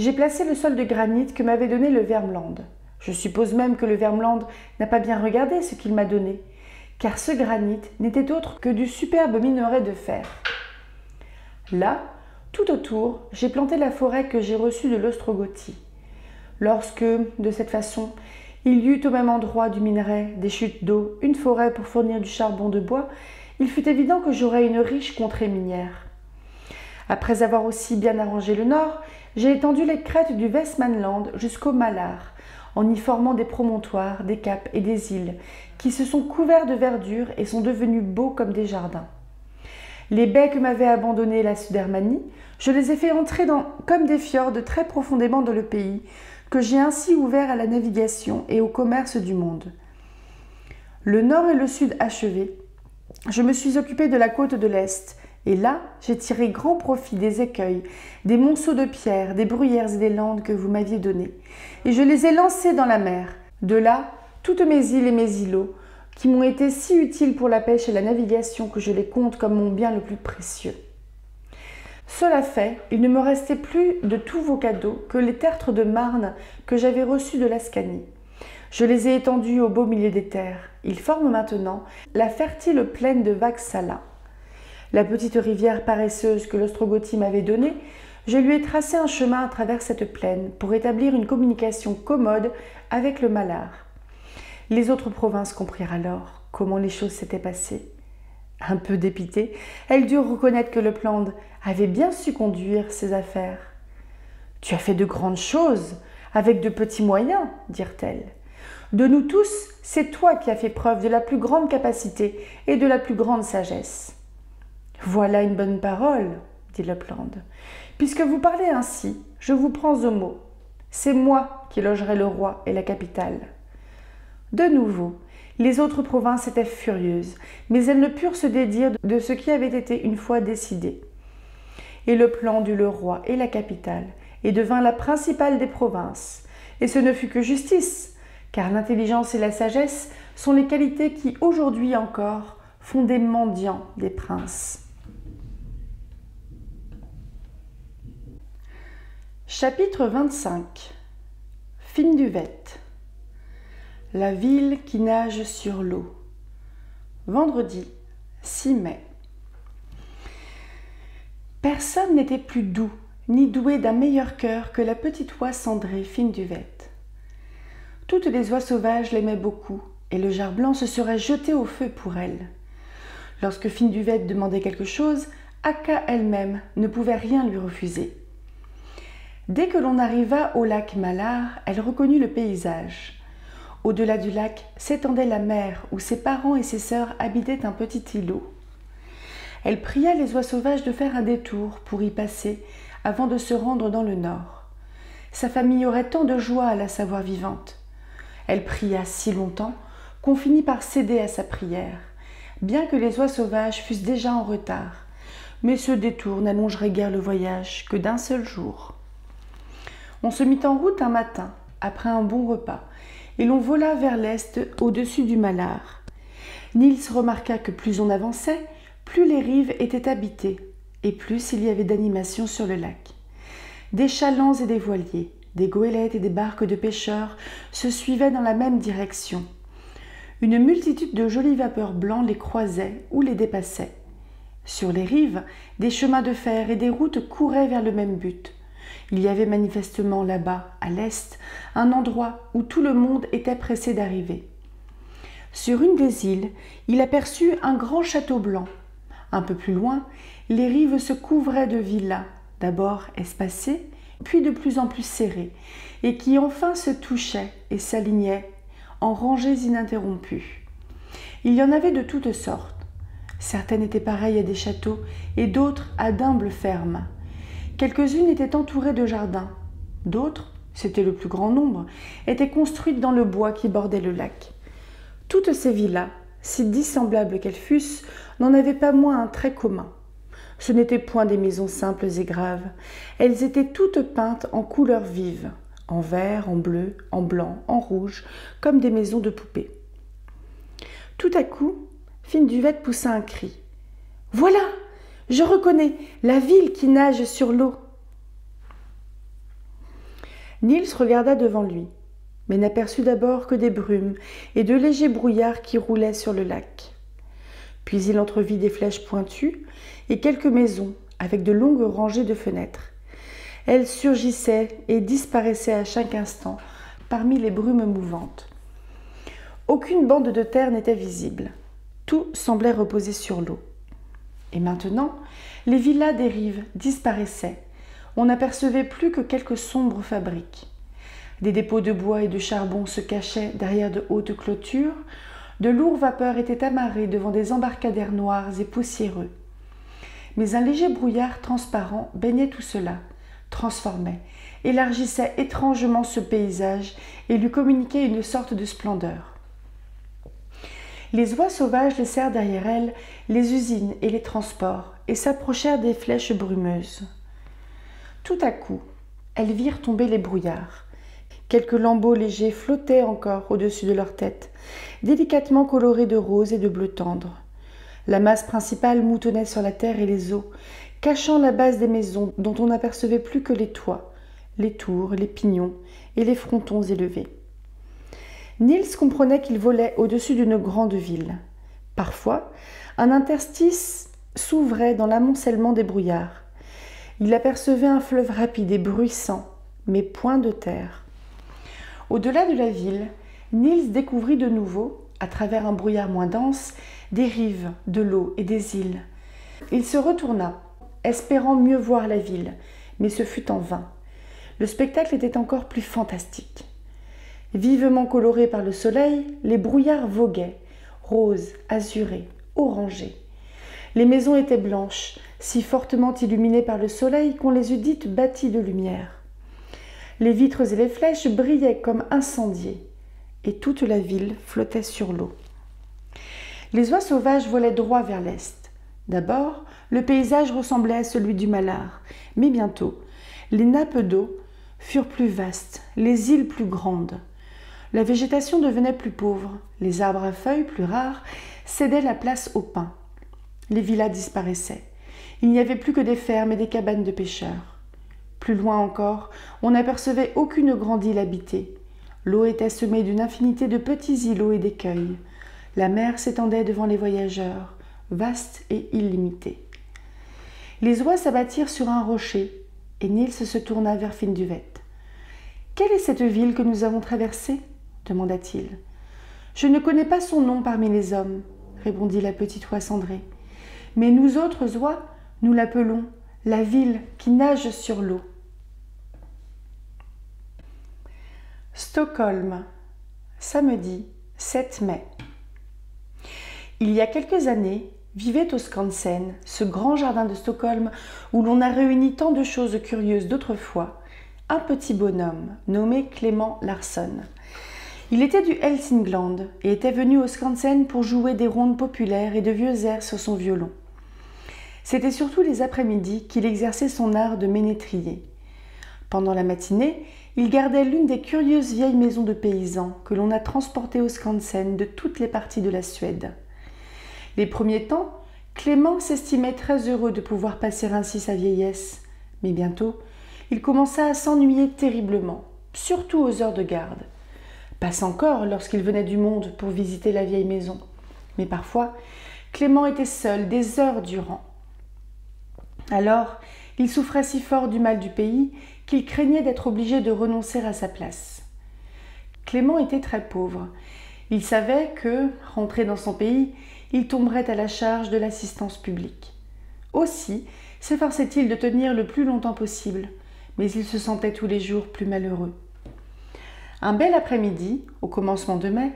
j'ai placé le sol de granit que m'avait donné le Vermland. Je suppose même que le Vermland n'a pas bien regardé ce qu'il m'a donné, car ce granit n'était autre que du superbe minerai de fer. Là, tout autour, j'ai planté la forêt que j'ai reçue de l'Ostrogothie. Lorsque, de cette façon, il y eut au même endroit du minerai, des chutes d'eau, une forêt pour fournir du charbon de bois. Il fut évident que j'aurais une riche contrée minière. Après avoir aussi bien arrangé le nord, j'ai étendu les crêtes du Westmanland jusqu'au Malar, en y formant des promontoires, des caps et des îles, qui se sont couverts de verdure et sont devenus beaux comme des jardins. Les baies que m'avait abandonnées la Sudermanie, je les ai fait entrer comme des fjords très profondément dans le pays, que j'ai ainsi ouvert à la navigation et au commerce du monde. Le nord et le sud achevés, je me suis occupé de la côte de l'Est, et là j'ai tiré grand profit des écueils, des monceaux de pierres, des bruyères et des landes que vous m'aviez donnés, et je les ai lancés dans la mer. De là, toutes mes îles et mes îlots, qui m'ont été si utiles pour la pêche et la navigation que je les compte comme mon bien le plus précieux. Cela fait, il ne me restait plus de tous vos cadeaux que les tertres de Marne que j'avais reçus de l'Ascanie. Je les ai étendus au beau milieu des terres. Ils forment maintenant la fertile plaine de Vaxala. La petite rivière paresseuse que l'Ostrogothie m'avait donnée, je lui ai tracé un chemin à travers cette plaine pour établir une communication commode avec le Malar. Les autres provinces comprirent alors comment les choses s'étaient passées. Un peu dépitée, elle dut reconnaître que le Plande avait bien su conduire ses affaires. Tu as fait de grandes choses, avec de petits moyens, dirent-elles. De nous tous, c'est toi qui as fait preuve de la plus grande capacité et de la plus grande sagesse. Voilà une bonne parole, dit Lapland. Puisque vous parlez ainsi, je vous prends au mot. C'est moi qui logerai le roi et la capitale. De nouveau, les autres provinces étaient furieuses, mais elles ne purent se dédire de ce qui avait été une fois décidé. Et le plan dut le roi et la capitale, et devint la principale des provinces. Et ce ne fut que justice, car l'intelligence et la sagesse sont les qualités qui, aujourd'hui encore, font des mendiants des princes. Chapitre 25 Fine Duvette La ville qui nage sur l'eau. Vendredi 6 mai. Personne n'était plus doux ni doué d'un meilleur cœur que la petite oie cendrée Fine Duvette. Toutes les oies sauvages l'aimaient beaucoup, et le jar blanc se serait jeté au feu pour elle. Lorsque Fine Duvette demandait quelque chose, Aka elle-même ne pouvait rien lui refuser. Dès que l'on arriva au lac Malar, elle reconnut le paysage. Au-delà du lac s'étendait la mer où ses parents et ses sœurs habitaient un petit îlot. Elle pria les oies sauvages de faire un détour pour y passer avant de se rendre dans le nord. Sa famille aurait tant de joie à la savoir vivante. Elle pria si longtemps qu'on finit par céder à sa prière, bien que les oies sauvages fussent déjà en retard. Mais ce détour n'allongerait guère le voyage que d'un seul jour. On se mit en route un matin, après un bon repas, et l'on vola vers l'est au-dessus du Malar. Nils remarqua que plus on avançait, plus les rives étaient habitées, et plus il y avait d'animation sur le lac. Des chalands et des voiliers, des goélettes et des barques de pêcheurs se suivaient dans la même direction. Une multitude de jolies vapeurs blancs les croisaient ou les dépassaient. Sur les rives, des chemins de fer et des routes couraient vers le même but. Il y avait manifestement là-bas, à l'est, un endroit où tout le monde était pressé d'arriver. Sur une des îles, il aperçut un grand château blanc. Un peu plus loin, les rives se couvraient de villas, d'abord espacées, puis de plus en plus serrées, et qui enfin se touchaient et s'alignaient en rangées ininterrompues. Il y en avait de toutes sortes. Certaines étaient pareilles à des châteaux et d'autres à d'humbles fermes. Quelques-unes étaient entourées de jardins. D'autres, c'était le plus grand nombre, étaient construites dans le bois qui bordait le lac. Toutes ces villas, si dissemblables qu'elles fussent, n'en avaient pas moins un trait commun. Ce n'étaient point des maisons simples et graves. Elles étaient toutes peintes en couleurs vives, en vert, en bleu, en blanc, en rouge, comme des maisons de poupées. Tout à coup, Fine Duvette poussa un cri. Voilà Je reconnais la ville qui nage sur l'eau. Niels regarda devant lui, mais n'aperçut d'abord que des brumes et de légers brouillards qui roulaient sur le lac. Puis il entrevit des flèches pointues et quelques maisons avec de longues rangées de fenêtres. Elles surgissaient et disparaissaient à chaque instant parmi les brumes mouvantes. Aucune bande de terre n'était visible. Tout semblait reposer sur l'eau. Et maintenant, les villas des rives disparaissaient. On n'apercevait plus que quelques sombres fabriques. Des dépôts de bois et de charbon se cachaient derrière de hautes clôtures. De lourdes vapeurs étaient amarrées devant des embarcadères noirs et poussiéreux mais un léger brouillard transparent baignait tout cela, transformait, élargissait étrangement ce paysage et lui communiquait une sorte de splendeur. Les oies sauvages laissèrent derrière elles les usines et les transports et s'approchèrent des flèches brumeuses. Tout à coup, elles virent tomber les brouillards. Quelques lambeaux légers flottaient encore au-dessus de leur tête, délicatement colorés de rose et de bleu tendre. La masse principale moutonnait sur la terre et les eaux, cachant la base des maisons dont on n'apercevait plus que les toits, les tours, les pignons et les frontons élevés. Niels comprenait qu'il volait au-dessus d'une grande ville. Parfois, un interstice s'ouvrait dans l'amoncellement des brouillards. Il apercevait un fleuve rapide et bruissant, mais point de terre. Au-delà de la ville, Niels découvrit de nouveau, à travers un brouillard moins dense, des rives, de l'eau et des îles. Il se retourna, espérant mieux voir la ville, mais ce fut en vain. le spectacle était encore plus fantastique. Vivement colorés par le soleil, les brouillards voguaient, roses, azurés, orangés. Les maisons étaient blanches, si fortement illuminées par le soleil qu'on les eût dites bâties de lumière. Les vitres et les flèches brillaient comme incendiées, et toute la ville flottait sur l'eau. Les oies sauvages volaient droit vers l'est. D'abord, le paysage ressemblait à celui du Malard, mais bientôt, les nappes d'eau furent plus vastes, les îles plus grandes. La végétation devenait plus pauvre, les arbres à feuilles plus rares cédaient la place aux pins. Les villas disparaissaient. Il n'y avait plus que des fermes et des cabanes de pêcheurs. Plus loin encore, on n'apercevait aucune grande île habitée. L'eau était semée d'une infinité de petits îlots et d'écueils. La mer s'étendait devant les voyageurs, vaste et illimitée. Les oies s'abattirent sur un rocher, et Nils se tourna vers Finduvette. Quelle est cette ville que nous avons traversée? Demanda-t-il. Je ne connais pas son nom parmi les hommes, répondit la petite oie cendrée. Mais nous autres oies, nous l'appelons la ville qui nage sur l'eau. Stockholm, samedi 7 mai. Il y a quelques années, vivait au Skansen, ce grand jardin de Stockholm où l'on a réuni tant de choses curieuses d'autrefois, un petit bonhomme nommé Clément Larsson. Il était du Helsingland et était venu au Skansen pour jouer des rondes populaires et de vieux airs sur son violon. C'était surtout les après-midi qu'il exerçait son art de ménétrier. Pendant la matinée, il gardait l'une des curieuses vieilles maisons de paysans que l'on a transportées au Skansen de toutes les parties de la Suède. Les premiers temps, Clément s'estimait très heureux de pouvoir passer ainsi sa vieillesse, mais bientôt, il commença à s'ennuyer terriblement, surtout aux heures de garde. Passe encore lorsqu'il venait du monde pour visiter la vieille maison. Mais parfois, Clément était seul des heures durant. Alors, il souffrait si fort du mal du pays qu'il craignait d'être obligé de renoncer à sa place. Clément était très pauvre. Il savait que, rentré dans son pays, il tomberait à la charge de l'assistance publique. Aussi s'efforçait-il de tenir le plus longtemps possible, mais il se sentait tous les jours plus malheureux. Un bel après-midi, au commencement de mai,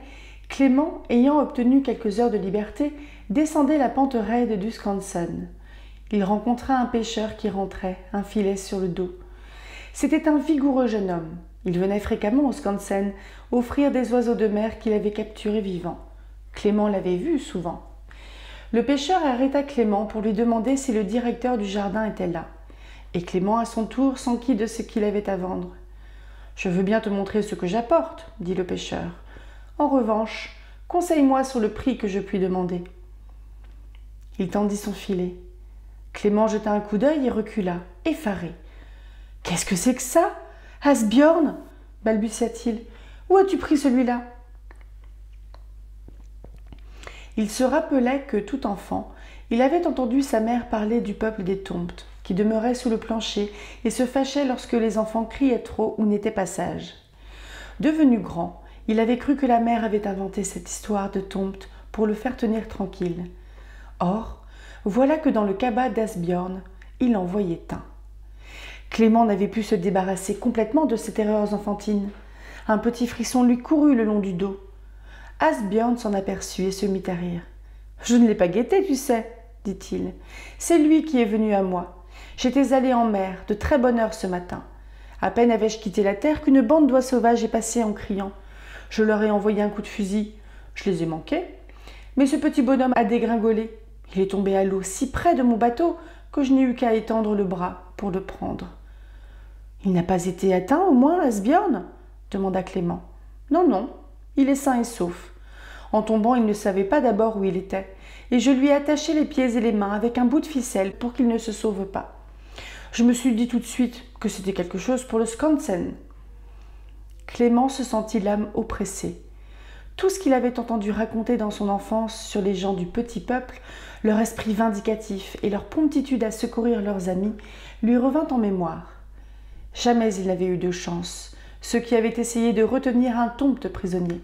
Clément, ayant obtenu quelques heures de liberté, descendait la pente raide du Skansen. Il rencontra un pêcheur qui rentrait, un filet sur le dos. C'était un vigoureux jeune homme. Il venait fréquemment au Skansen offrir des oiseaux de mer qu'il avait capturés vivants. Clément l'avait vu souvent. Le pêcheur arrêta Clément pour lui demander si le directeur du jardin était là. Et Clément, à son tour, s'enquit de ce qu'il avait à vendre. Je veux bien te montrer ce que j'apporte, dit le pêcheur. En revanche, conseille-moi sur le prix que je puis demander. Il tendit son filet. Clément jeta un coup d'œil et recula, effaré. Qu'est-ce que c'est que ça? Asbjorn? balbutia-t-il. Où as-tu pris celui-là? Il se rappelait que, tout enfant, il avait entendu sa mère parler du peuple des Tombes, qui demeurait sous le plancher et se fâchait lorsque les enfants criaient trop ou n'étaient pas sages. Devenu grand, il avait cru que la mère avait inventé cette histoire de Tompt pour le faire tenir tranquille. Or, voilà que dans le cabas d'Asbjorn, il en voyait un. Clément n'avait pu se débarrasser complètement de ses terreurs enfantines. Un petit frisson lui courut le long du dos. Asbjorn s'en aperçut et se mit à rire. Je ne l'ai pas guetté, tu sais, dit-il. C'est lui qui est venu à moi. J'étais allé en mer, de très bonne heure ce matin. À peine avais-je quitté la terre qu'une bande d'oies sauvages est passée en criant. Je leur ai envoyé un coup de fusil. Je les ai manqués. Mais ce petit bonhomme a dégringolé. Il est tombé à l'eau si près de mon bateau que je n'ai eu qu'à étendre le bras pour le prendre. Il n'a pas été atteint, au moins, Asbjorn? demanda Clément. Non, non, il est sain et sauf. En tombant, il ne savait pas d'abord où il était, et je lui ai attaché les pieds et les mains avec un bout de ficelle pour qu'il ne se sauve pas. Je me suis dit tout de suite que c'était quelque chose pour le Skansen. Clément se sentit l'âme oppressée. Tout ce qu'il avait entendu raconter dans son enfance sur les gens du petit peuple, leur esprit vindicatif et leur promptitude à secourir leurs amis, lui revint en mémoire. Jamais il n'avait eu de chance, ceux qui avaient essayé de retenir un tombe prisonnier.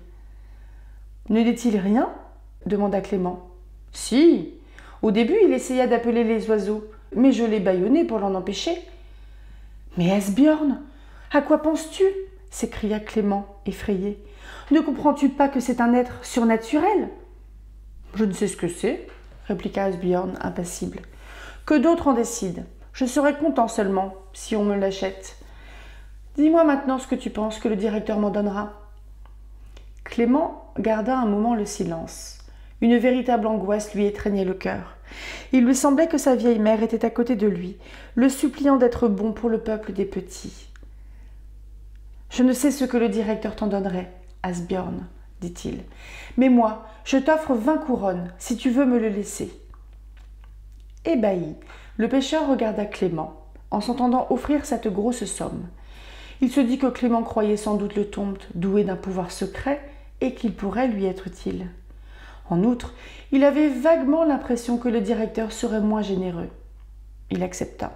Ne dit-il rien? demanda Clément. Si. Au début, il essaya d'appeler les oiseaux, mais je l'ai bâillonné pour l'en empêcher. Mais Asbjorn À quoi penses-tu? s'écria Clément, effrayé. Ne comprends-tu pas que c'est un être surnaturel? Je ne sais ce que c'est, répliqua Asbjorn, impassible. Que d'autres en décident. Je serai content seulement si on me l'achète. Dis-moi maintenant ce que tu penses que le directeur m'en donnera. Clément garda un moment le silence. Une véritable angoisse lui étreignait le cœur. Il lui semblait que sa vieille mère était à côté de lui, le suppliant d'être bon pour le peuple des petits. Je ne sais ce que le directeur t'en donnerait, Asbjorn, dit-il. Mais moi, je t'offre vingt couronnes, si tu veux me le laisser. Ébahi, le pêcheur regarda Clément, en s'entendant offrir cette grosse somme. Il se dit que Clément croyait sans doute le tombe doué d'un pouvoir secret et qu'il pourrait lui être utile. En outre, il avait vaguement l'impression que le directeur serait moins généreux. Il accepta.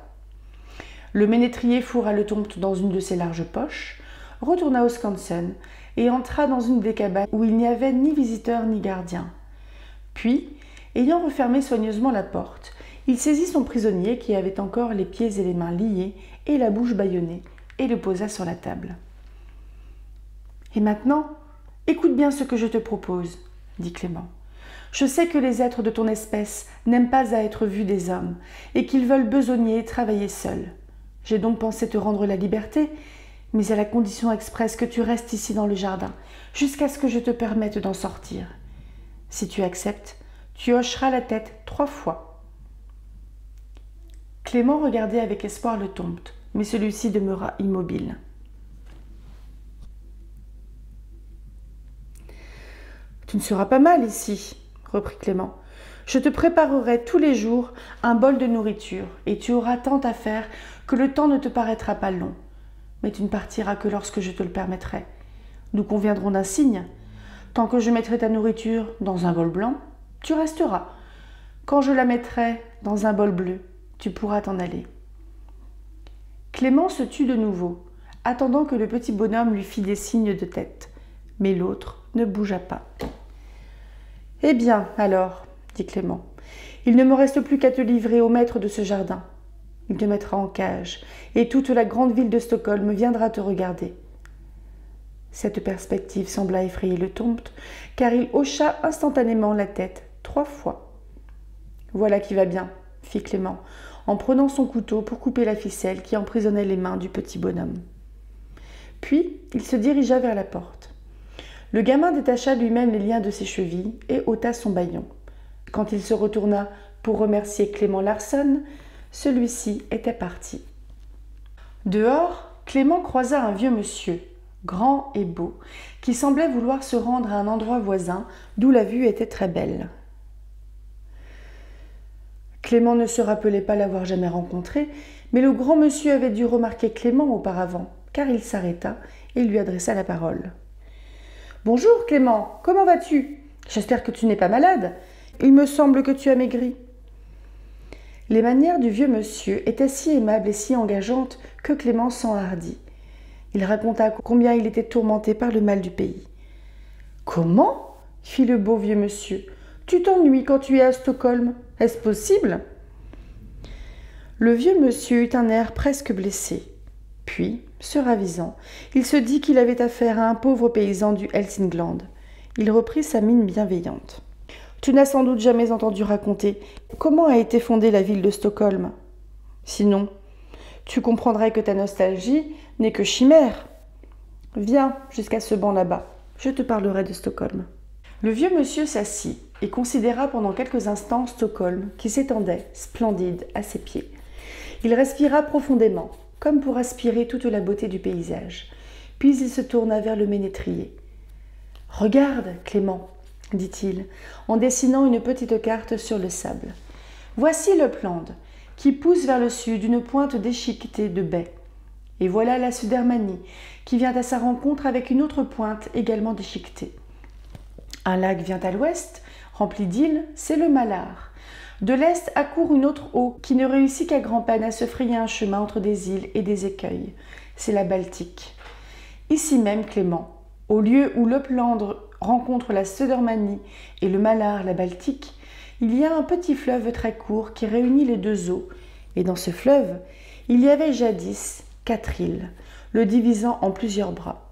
Le ménétrier fourra le tombe dans une de ses larges poches, retourna au Skansen et entra dans une des cabanes où il n'y avait ni visiteur ni gardien. Puis, ayant refermé soigneusement la porte, il saisit son prisonnier qui avait encore les pieds et les mains liés et la bouche bâillonnée et le posa sur la table. Et maintenant, écoute bien ce que je te propose, dit Clément. Je sais que les êtres de ton espèce n'aiment pas à être vus des hommes, et qu'ils veulent besogner et travailler seuls. J'ai donc pensé te rendre la liberté, mais à la condition expresse que tu restes ici dans le jardin, jusqu'à ce que je te permette d'en sortir. Si tu acceptes, tu hocheras la tête trois fois. Clément regardait avec espoir le tombe, mais celui-ci demeura immobile. Tu ne seras pas mal ici, reprit Clément. Je te préparerai tous les jours un bol de nourriture, et tu auras tant à faire que le temps ne te paraîtra pas long. Mais tu ne partiras que lorsque je te le permettrai. Nous conviendrons d'un signe. Tant que je mettrai ta nourriture dans un bol blanc, tu resteras. Quand je la mettrai dans un bol bleu, tu pourras t'en aller. Clément se tut de nouveau, attendant que le petit bonhomme lui fît des signes de tête. Mais l'autre ne bougea pas. Eh bien, alors, dit Clément, il ne me reste plus qu'à te livrer au maître de ce jardin. Il te mettra en cage, et toute la grande ville de Stockholm viendra te regarder. Cette perspective sembla effrayer le tombe, car il hocha instantanément la tête trois fois. Voilà qui va bien, fit Clément, en prenant son couteau pour couper la ficelle qui emprisonnait les mains du petit bonhomme. Puis il se dirigea vers la porte. Le gamin détacha lui-même les liens de ses chevilles et ôta son baillon. Quand il se retourna pour remercier Clément Larson, celui-ci était parti. Dehors, Clément croisa un vieux monsieur, grand et beau, qui semblait vouloir se rendre à un endroit voisin d'où la vue était très belle. Clément ne se rappelait pas l'avoir jamais rencontré, mais le grand monsieur avait dû remarquer Clément auparavant, car il s'arrêta et lui adressa la parole. Bonjour Clément, comment vas-tu? J'espère que tu n'es pas malade. Il me semble que tu as maigri. Les manières du vieux monsieur étaient si aimables et si engageantes que Clément s'enhardit. Il raconta combien il était tourmenté par le mal du pays. Comment? fit le beau vieux monsieur. Tu t'ennuies quand tu es à Stockholm. Est-ce possible? Le vieux monsieur eut un air presque blessé. Puis, se ravisant, il se dit qu'il avait affaire à un pauvre paysan du Helsingland. Il reprit sa mine bienveillante. Tu n'as sans doute jamais entendu raconter comment a été fondée la ville de Stockholm. Sinon, tu comprendrais que ta nostalgie n'est que chimère. Viens jusqu'à ce banc là-bas, je te parlerai de Stockholm. Le vieux monsieur s'assit et considéra pendant quelques instants Stockholm qui s'étendait, splendide, à ses pieds. Il respira profondément, comme pour aspirer toute la beauté du paysage. Puis il se tourna vers le ménétrier. Regarde, Clément, dit-il, en dessinant une petite carte sur le sable. Voici le Plande, qui pousse vers le sud une pointe déchiquetée de baies. Et voilà la Sudermanie, qui vient à sa rencontre avec une autre pointe également déchiquetée. Un lac vient à l'ouest, rempli d'îles, c'est le Malar. De l'est accourt une autre eau qui ne réussit qu'à grand-peine à se frayer un chemin entre des îles et des écueils. C'est la Baltique. Ici même, Clément, au lieu où l'Oplandre rencontre la Södermanie et le Malar la Baltique, il y a un petit fleuve très court qui réunit les deux eaux. Et dans ce fleuve, il y avait jadis quatre îles. le divisant en plusieurs bras.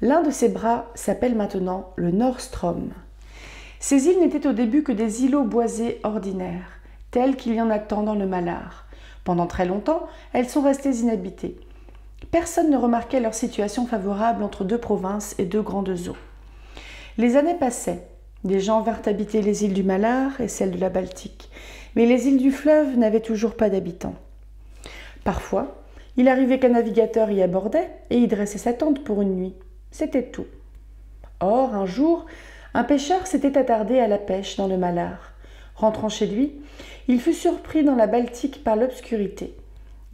L'un de ces bras s'appelle maintenant le Nordstrom. Ces îles n'étaient au début que des îlots boisés ordinaires, tels qu'il y en a tant dans le Malard. Pendant très longtemps, elles sont restées inhabitées. Personne ne remarquait leur situation favorable entre deux provinces et deux grandes eaux. Les années passaient. Des gens vinrent habiter les îles du Malard et celles de la Baltique, mais les îles du fleuve n'avaient toujours pas d'habitants. Parfois, il arrivait qu'un navigateur y abordait et y dressait sa tente pour une nuit. C'était tout. Or, un jour, un pêcheur s'était attardé à la pêche dans le Malard. Rentrant chez lui, il fut surpris dans la Baltique par l'obscurité.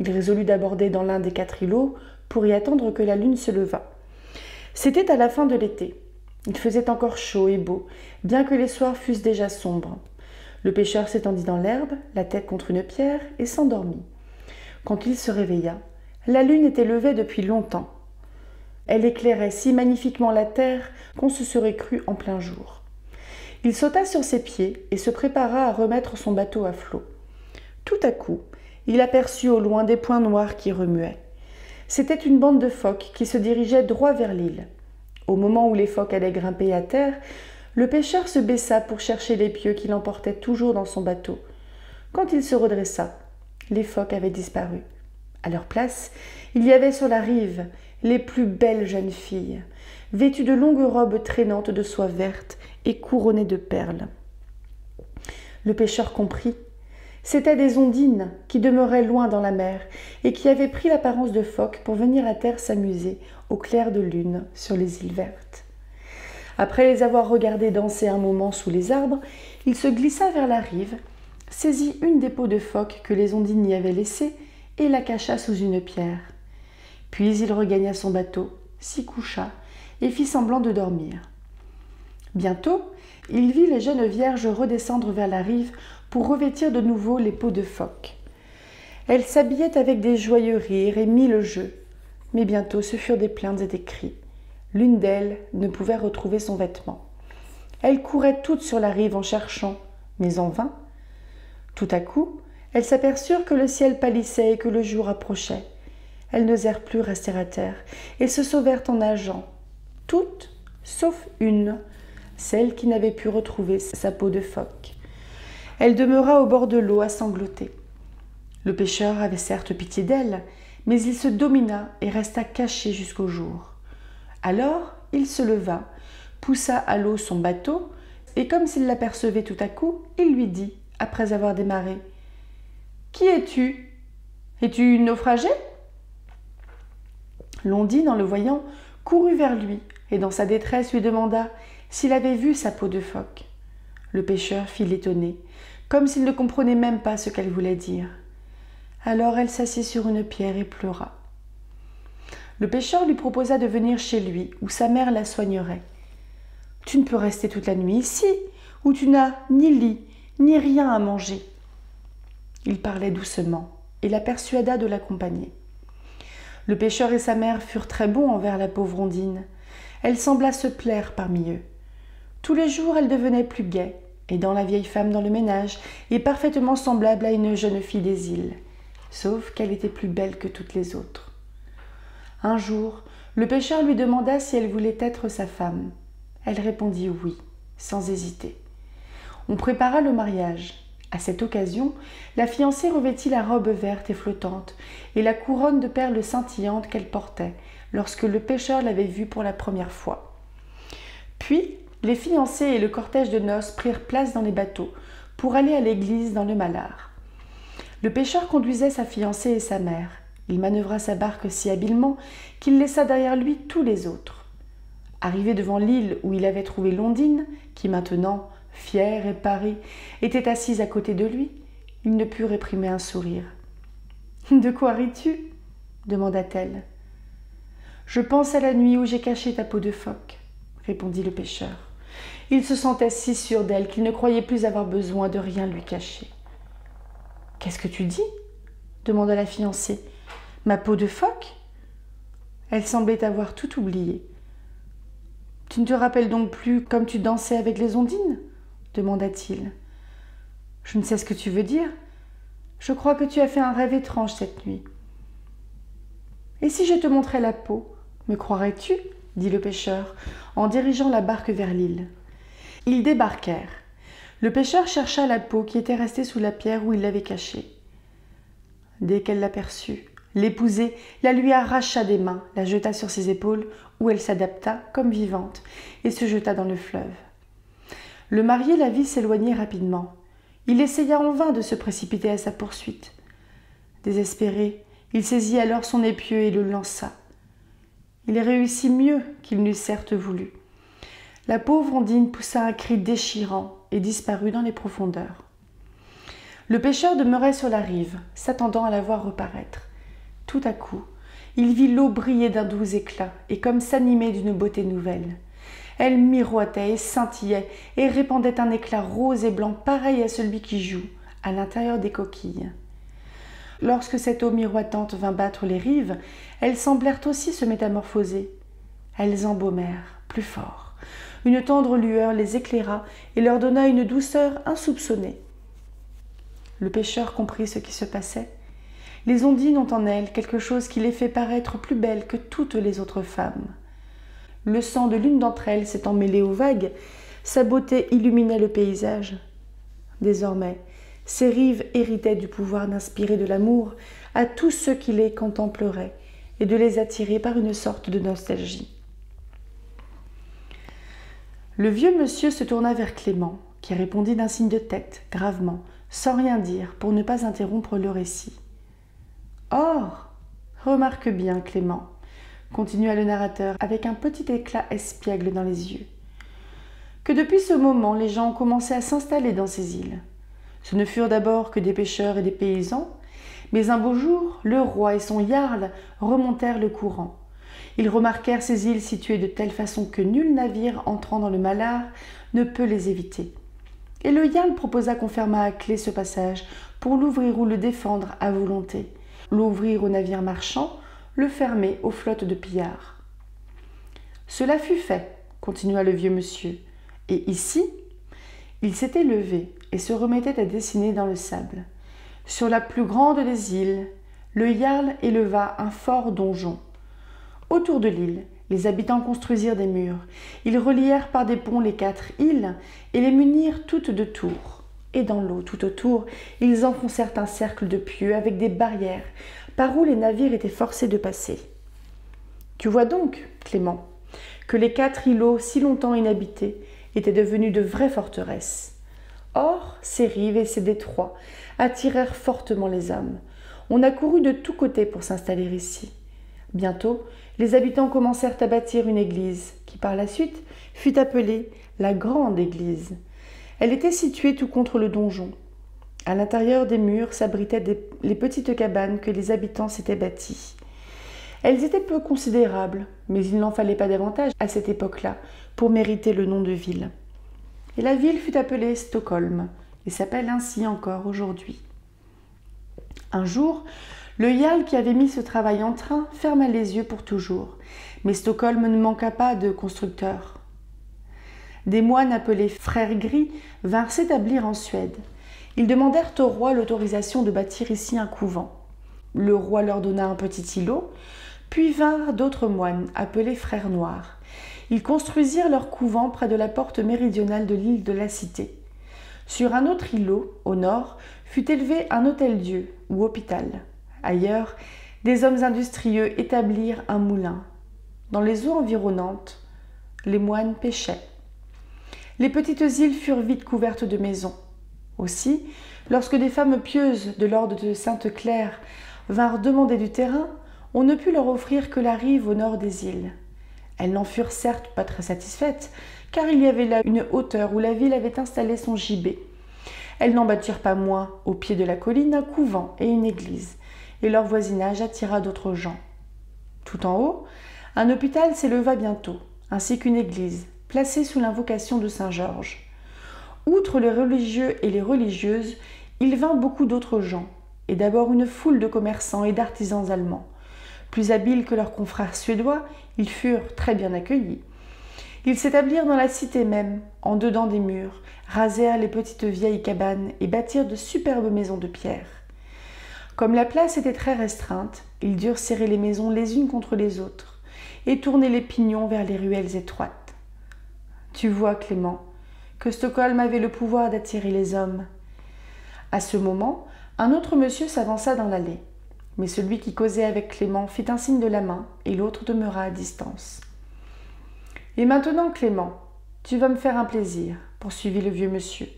Il résolut d'aborder dans l'un des quatre îlots pour y attendre que la lune se levât. C'était à la fin de l'été. Il faisait encore chaud et beau, bien que les soirs fussent déjà sombres. Le pêcheur s'étendit dans l'herbe, la tête contre une pierre, et s'endormit. Quand il se réveilla, la lune était levée depuis longtemps. Elle éclairait si magnifiquement la terre qu'on se serait cru en plein jour. Il sauta sur ses pieds et se prépara à remettre son bateau à flot. Tout à coup, il aperçut au loin des points noirs qui remuaient. C'était une bande de phoques qui se dirigeait droit vers l'île. Au moment où les phoques allaient grimper à terre, le pêcheur se baissa pour chercher les pieux qu'il emportait toujours dans son bateau. Quand il se redressa, les phoques avaient disparu. À leur place, il y avait sur la rive les plus belles jeunes filles, vêtues de longues robes traînantes de soie verte et couronnées de perles. Le pêcheur comprit C'étaient des ondines qui demeuraient loin dans la mer et qui avaient pris l'apparence de phoques pour venir à terre s'amuser au clair de lune sur les îles vertes. Après les avoir regardées danser un moment sous les arbres, il se glissa vers la rive, saisit une des peaux de phoque que les ondines y avaient laissée et la cacha sous une pierre. Puis il regagna son bateau, s'y coucha et fit semblant de dormir. Bientôt, il vit les jeunes vierges redescendre vers la rive pour revêtir de nouveau les peaux de phoque. Elles s'habillaient avec des joyeux rires et mille jeux, mais bientôt ce furent des plaintes et des cris. L'une d'elles ne pouvait retrouver son vêtement. Elles couraient toutes sur la rive en cherchant, mais en vain. Tout à coup, elles s'aperçurent que le ciel pâlissait et que le jour approchait. Elles n'osèrent plus rester à terre et se sauvèrent en nageant, toutes sauf une, celle qui n'avait pu retrouver sa peau de phoque. Elle demeura au bord de l'eau à sangloter. Le pêcheur avait certes pitié d'elle, mais il se domina et resta caché jusqu'au jour. Alors il se leva, poussa à l'eau son bateau, et comme s'il l'apercevait tout à coup, il lui dit, après avoir démarré Qui es-tu? Es-tu naufragé L'ondine, en le voyant, courut vers lui, et dans sa détresse lui demanda s'il avait vu sa peau de phoque. Le pêcheur fit l'étonné, comme s'il ne comprenait même pas ce qu'elle voulait dire. Alors elle s'assit sur une pierre et pleura. Le pêcheur lui proposa de venir chez lui, où sa mère la soignerait. Tu ne peux rester toute la nuit ici, où tu n'as ni lit, ni rien à manger. Il parlait doucement et la persuada de l'accompagner. Le pêcheur et sa mère furent très bons envers la pauvre ondine. Elle sembla se plaire parmi eux. Tous les jours elle devenait plus gaie, aidant la vieille femme dans le ménage, et parfaitement semblable à une jeune fille des îles, sauf qu'elle était plus belle que toutes les autres. Un jour, le pêcheur lui demanda si elle voulait être sa femme. Elle répondit oui, sans hésiter. On prépara le mariage. À cette occasion, la fiancée revêtit la robe verte et flottante et la couronne de perles scintillantes qu'elle portait lorsque le pêcheur l'avait vue pour la première fois. Puis, les fiancés et le cortège de noces prirent place dans les bateaux pour aller à l'église dans le Malard. Le pêcheur conduisait sa fiancée et sa mère. Il manœuvra sa barque si habilement qu'il laissa derrière lui tous les autres. Arrivé devant l'île où il avait trouvé Londine, qui maintenant, fière et parée, était assise à côté de lui, il ne put réprimer un sourire. De quoi ris-tu? demanda-t-elle. Je pense à la nuit où j'ai caché ta peau de phoque, répondit le pêcheur. Il se sentait si sûr d'elle qu'il ne croyait plus avoir besoin de rien lui cacher. Qu'est-ce que tu dis? demanda la fiancée. Ma peau de phoque? Elle semblait avoir tout oublié. Tu ne te rappelles donc plus comme tu dansais avec les ondines? Demanda-t-il. Je ne sais ce que tu veux dire. Je crois que tu as fait un rêve étrange cette nuit. Et si je te montrais la peau, me croirais-tu? dit le pêcheur, en dirigeant la barque vers l'île. Ils débarquèrent. Le pêcheur chercha la peau qui était restée sous la pierre où il l'avait cachée. Dès qu'elle l'aperçut, l'épousée la lui arracha des mains, la jeta sur ses épaules, où elle s'adapta comme vivante, et se jeta dans le fleuve. Le marié la vit s'éloigner rapidement. Il essaya en vain de se précipiter à sa poursuite. Désespéré, il saisit alors son épieu et le lança. Il réussit mieux qu'il n'eût certes voulu. La pauvre Ondine poussa un cri déchirant et disparut dans les profondeurs. Le pêcheur demeurait sur la rive, s'attendant à la voir reparaître. Tout à coup, il vit l'eau briller d'un doux éclat et comme s'animer d'une beauté nouvelle. Elle miroitait et scintillait et répandait un éclat rose et blanc pareil à celui qui joue à l'intérieur des coquilles. Lorsque cette eau miroitante vint battre les rives, elles semblèrent aussi se métamorphoser. Elles embaumèrent plus fort. Une tendre lueur les éclaira et leur donna une douceur insoupçonnée. Le pêcheur comprit ce qui se passait. Les ondines ont en elles quelque chose qui les fait paraître plus belles que toutes les autres femmes. Le sang de l'une d'entre elles s'étant mêlé aux vagues, sa beauté illuminait le paysage. Désormais, ces rives héritaient du pouvoir d'inspirer de l'amour à tous ceux qui les contempleraient et de les attirer par une sorte de nostalgie. Le vieux monsieur se tourna vers Clément, qui répondit d'un signe de tête, gravement, sans rien dire, pour ne pas interrompre le récit. Or, remarque bien, Clément, continua le narrateur avec un petit éclat espiègle dans les yeux, que depuis ce moment les gens ont commencé à s'installer dans ces îles. Ce ne furent d'abord que des pêcheurs et des paysans, mais un beau jour, le roi et son jarl remontèrent le courant. Ils remarquèrent ces îles situées de telle façon que nul navire entrant dans le Malard ne peut les éviter. Et le jarl proposa qu'on fermât à clé ce passage pour l'ouvrir ou le défendre à volonté, l'ouvrir aux navires marchands, le fermer aux flottes de pillards. Cela fut fait, continua le vieux monsieur, et ici, il s'était levé et se remettait à dessiner dans le sable. Sur la plus grande des îles, le Jarl éleva un fort donjon. Autour de l'île, les habitants construisirent des murs. Ils relièrent par des ponts les quatre îles et les munirent toutes de tours. Et dans l'eau tout autour, ils enfoncèrent un cercle de pieux avec des barrières par où les navires étaient forcés de passer. Tu vois donc, Clément, que les quatre îlots si longtemps inhabités étaient devenus de vraies forteresses. Or, ces rives et ces détroits attirèrent fortement les hommes. On accourut de tous côtés pour s'installer ici. Bientôt, les habitants commencèrent à bâtir une église, qui par la suite fut appelée la Grande Église. Elle était située tout contre le donjon. À l'intérieur des murs s'abritaient les petites cabanes que les habitants s'étaient bâties. Elles étaient peu considérables, mais il n'en fallait pas davantage à cette époque-là pour mériter le nom de ville et la ville fut appelée Stockholm et s'appelle ainsi encore aujourd'hui. Un jour, le Yal qui avait mis ce travail en train ferma les yeux pour toujours, mais Stockholm ne manqua pas de constructeurs. Des moines appelés frères gris vinrent s'établir en Suède. Ils demandèrent au roi l'autorisation de bâtir ici un couvent. Le roi leur donna un petit îlot, puis vinrent d'autres moines appelés frères noirs ils construisirent leur couvent près de la porte méridionale de l'île de la Cité. Sur un autre îlot, au nord, fut élevé un hôtel-dieu ou hôpital. Ailleurs, des hommes industrieux établirent un moulin. Dans les eaux environnantes, les moines pêchaient. Les petites îles furent vite couvertes de maisons. Aussi, lorsque des femmes pieuses de l'ordre de Sainte-Claire vinrent demander du terrain, on ne put leur offrir que la rive au nord des îles. Elles n'en furent certes pas très satisfaites, car il y avait là une hauteur où la ville avait installé son gibet. Elles n'en bâtirent pas moins, au pied de la colline, un couvent et une église, et leur voisinage attira d'autres gens. Tout en haut, un hôpital s'éleva bientôt, ainsi qu'une église, placée sous l'invocation de Saint Georges. Outre les religieux et les religieuses, il vint beaucoup d'autres gens, et d'abord une foule de commerçants et d'artisans allemands. Plus habiles que leurs confrères suédois, ils furent très bien accueillis. Ils s'établirent dans la cité même, en dedans des murs, rasèrent les petites vieilles cabanes et bâtirent de superbes maisons de pierre. Comme la place était très restreinte, ils durent serrer les maisons les unes contre les autres et tourner les pignons vers les ruelles étroites. Tu vois, Clément, que Stockholm avait le pouvoir d'attirer les hommes. À ce moment, un autre monsieur s'avança dans l'allée, mais celui qui causait avec Clément fit un signe de la main et l'autre demeura à distance. Et maintenant, Clément, tu vas me faire un plaisir, poursuivit le vieux monsieur.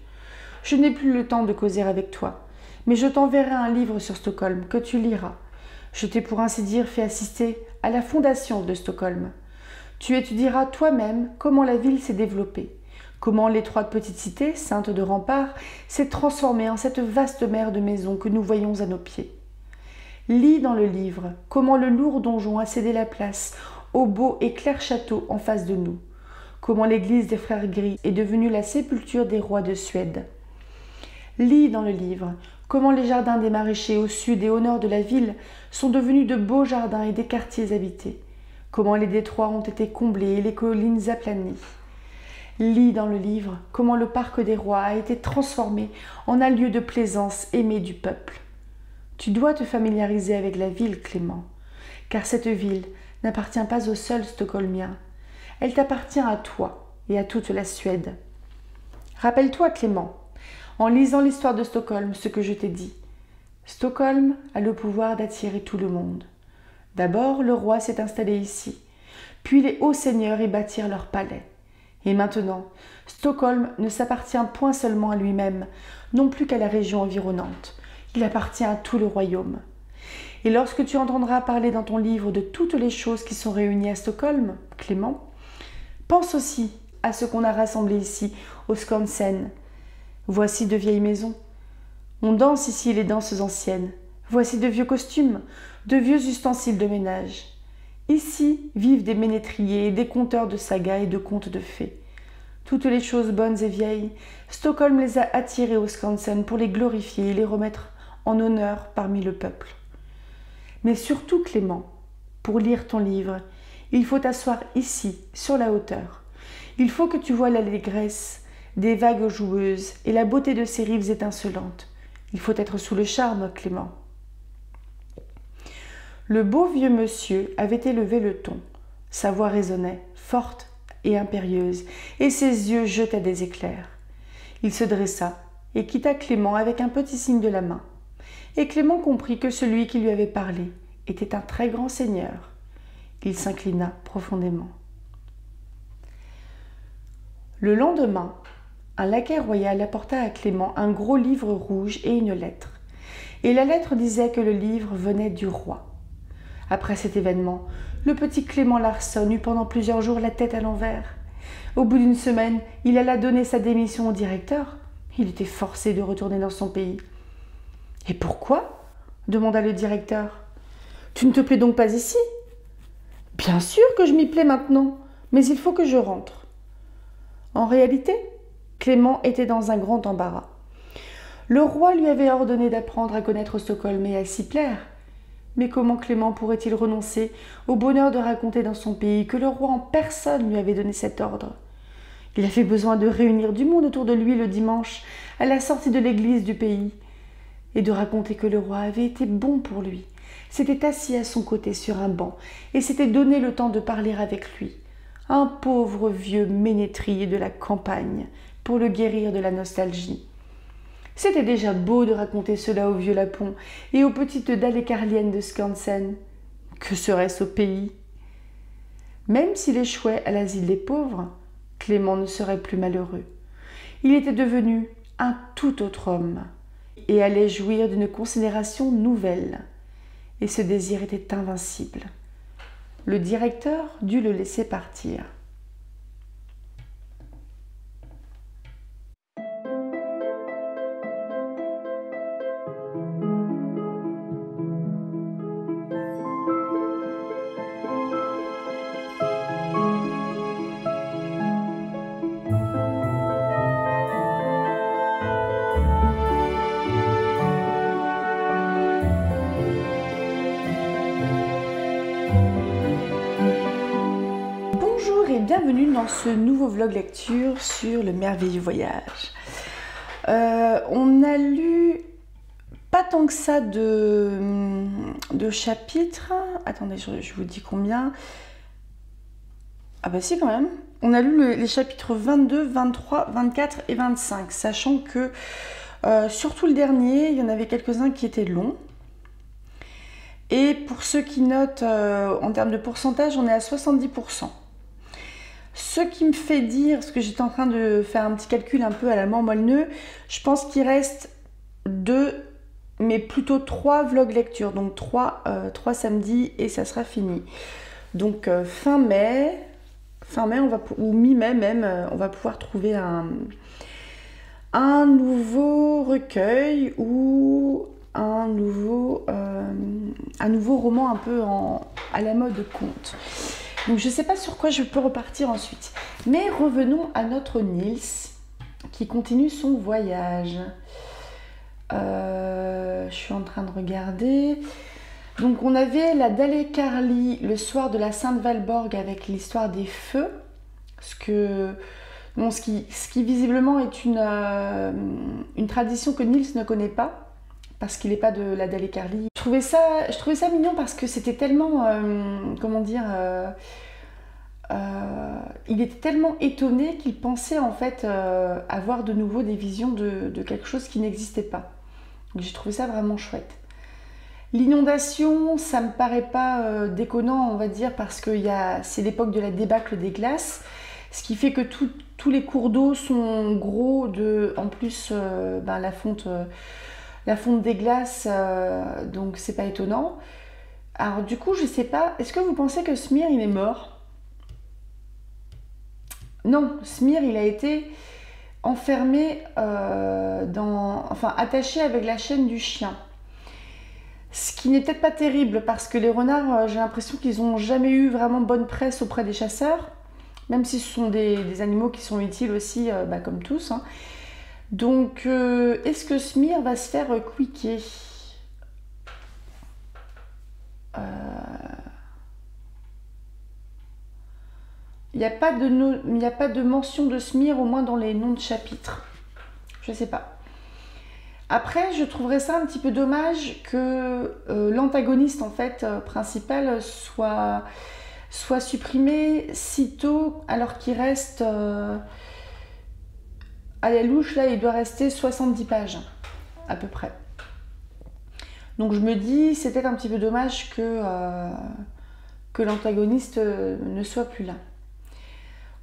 Je n'ai plus le temps de causer avec toi, mais je t'enverrai un livre sur Stockholm que tu liras. Je t'ai pour ainsi dire fait assister à la fondation de Stockholm. Tu étudieras toi-même comment la ville s'est développée, comment l'étroite petite cité, sainte de remparts, s'est transformée en cette vaste mer de maisons que nous voyons à nos pieds. Lis dans le livre comment le lourd donjon a cédé la place au beau et clair château en face de nous, comment l'église des frères gris est devenue la sépulture des rois de Suède. Lis dans le livre comment les jardins des maraîchers au sud et au nord de la ville sont devenus de beaux jardins et des quartiers habités, comment les détroits ont été comblés et les collines aplanies. Lis dans le livre comment le parc des rois a été transformé en un lieu de plaisance aimé du peuple. Tu dois te familiariser avec la ville, Clément, car cette ville n'appartient pas au seul Stockholmien. Elle t'appartient à toi et à toute la Suède. Rappelle-toi, Clément, en lisant l'histoire de Stockholm, ce que je t'ai dit. Stockholm a le pouvoir d'attirer tout le monde. D'abord, le roi s'est installé ici, puis les hauts seigneurs y bâtirent leur palais. Et maintenant, Stockholm ne s'appartient point seulement à lui-même, non plus qu'à la région environnante. Il appartient à tout le royaume. Et lorsque tu entendras parler dans ton livre de toutes les choses qui sont réunies à Stockholm, Clément, pense aussi à ce qu'on a rassemblé ici, au Skansen. Voici de vieilles maisons. On danse ici les danses anciennes. Voici de vieux costumes, de vieux ustensiles de ménage. Ici vivent des ménétriers, des conteurs de sagas et de contes de fées. Toutes les choses bonnes et vieilles, Stockholm les a attirées au Skansen pour les glorifier et les remettre en honneur parmi le peuple. Mais surtout, Clément, pour lire ton livre, il faut t'asseoir ici, sur la hauteur. Il faut que tu vois l'allégresse des vagues joueuses et la beauté de ces rives étincelantes. Il faut être sous le charme, Clément. Le beau vieux monsieur avait élevé le ton. Sa voix résonnait, forte et impérieuse, et ses yeux jetaient des éclairs. Il se dressa et quitta Clément avec un petit signe de la main et Clément comprit que celui qui lui avait parlé était un très grand seigneur. Il s'inclina profondément. Le lendemain, un laquais royal apporta à Clément un gros livre rouge et une lettre. Et la lettre disait que le livre venait du roi. Après cet événement, le petit Clément Larson eut pendant plusieurs jours la tête à l'envers. Au bout d'une semaine, il alla donner sa démission au directeur. Il était forcé de retourner dans son pays. Et pourquoi? demanda le directeur. Tu ne te plais donc pas ici? Bien sûr que je m'y plais maintenant, mais il faut que je rentre. En réalité, Clément était dans un grand embarras. Le roi lui avait ordonné d'apprendre à connaître Stockholm et à s'y plaire. Mais comment Clément pourrait-il renoncer au bonheur de raconter dans son pays que le roi en personne lui avait donné cet ordre? Il avait besoin de réunir du monde autour de lui le dimanche, à la sortie de l'église du pays, et de raconter que le roi avait été bon pour lui, s'était assis à son côté sur un banc et s'était donné le temps de parler avec lui. Un pauvre vieux ménétrier de la campagne pour le guérir de la nostalgie. C'était déjà beau de raconter cela au vieux Lapon et aux petites dalles carliennes de Skansen. Que serait-ce au pays? Même s'il échouait à l'asile des pauvres, Clément ne serait plus malheureux. Il était devenu un tout autre homme et allait jouir d'une considération nouvelle. Et ce désir était invincible. Le directeur dut le laisser partir. Vlog lecture sur le merveilleux voyage. Euh, on a lu pas tant que ça de, chapitres. Attendez, je, vous dis combien. Ah bah si quand même. On a lu les chapitres 22, 23, 24 et 25, sachant que euh, surtout le dernier, il y en avait quelques-uns qui étaient longs. Et pour ceux qui notent euh, en termes de pourcentage, on est à 70%. Ce qui me fait dire, parce que j'étais en train de faire un petit calcul un peu à la mort moelle je pense qu'il reste deux, mais plutôt trois vlogs lecture. Donc trois, euh, samedis et ça sera fini. Donc fin mai, fin mai, on va, ou mi-mai même, on va pouvoir trouver un, nouveau recueil ou un nouveau, euh, roman un peu à la mode conte. Donc je ne sais pas sur quoi je peux repartir ensuite. Mais revenons à notre Nils qui continue son voyage. Euh, je suis en train de regarder. Donc on avait la Dalle Carly le soir de la Sainte Valborg avec l'histoire des feux. Ce qui, visiblement est euh, une, tradition que Nils ne connaît pas, parce qu'il n'est pas de la Dalle Carly. Je trouvais ça, je trouvais ça mignon parce que c'était tellement, euh, comment dire, euh, il était tellement étonné qu'il pensait en fait avoir de nouveau des visions de, quelque chose qui n'existait pas. J'ai trouvé ça vraiment chouette. L'inondation, ça me paraît pas déconnant, on va dire, parce que c'est l'époque de la débâcle des glaces. Ce qui fait que tous les cours d'eau sont gros de, en plus, euh, ben, la, fonte, euh, la fonte des glaces, euh, donc c'est pas étonnant. Alors du coup, je sais pas, est-ce que vous pensez que Smir, il est mort? Non, Smir, il a été enfermé dans, enfin attaché avec la chaîne du chien. Ce qui n'est peut-être pas terrible parce que les renards, j'ai l'impression qu'ils n'ont jamais eu vraiment bonne presse auprès des chasseurs même si ce sont des, animaux qui sont utiles aussi, euh, bah, comme tous. Hein. Donc, euh, est-ce que Smir va se faire quicker euh, Il n'y a, pas de mention de Smir, au moins dans les noms de chapitres. Je ne sais pas. Après, je trouverais ça un petit peu dommage que l'antagoniste en fait principal soit supprimé sitôt alors qu'il reste euh, à la louche là il doit rester 70 pages à peu près. Donc je me dis c'était un petit peu dommage que, euh, que l'antagoniste euh, ne soit plus là.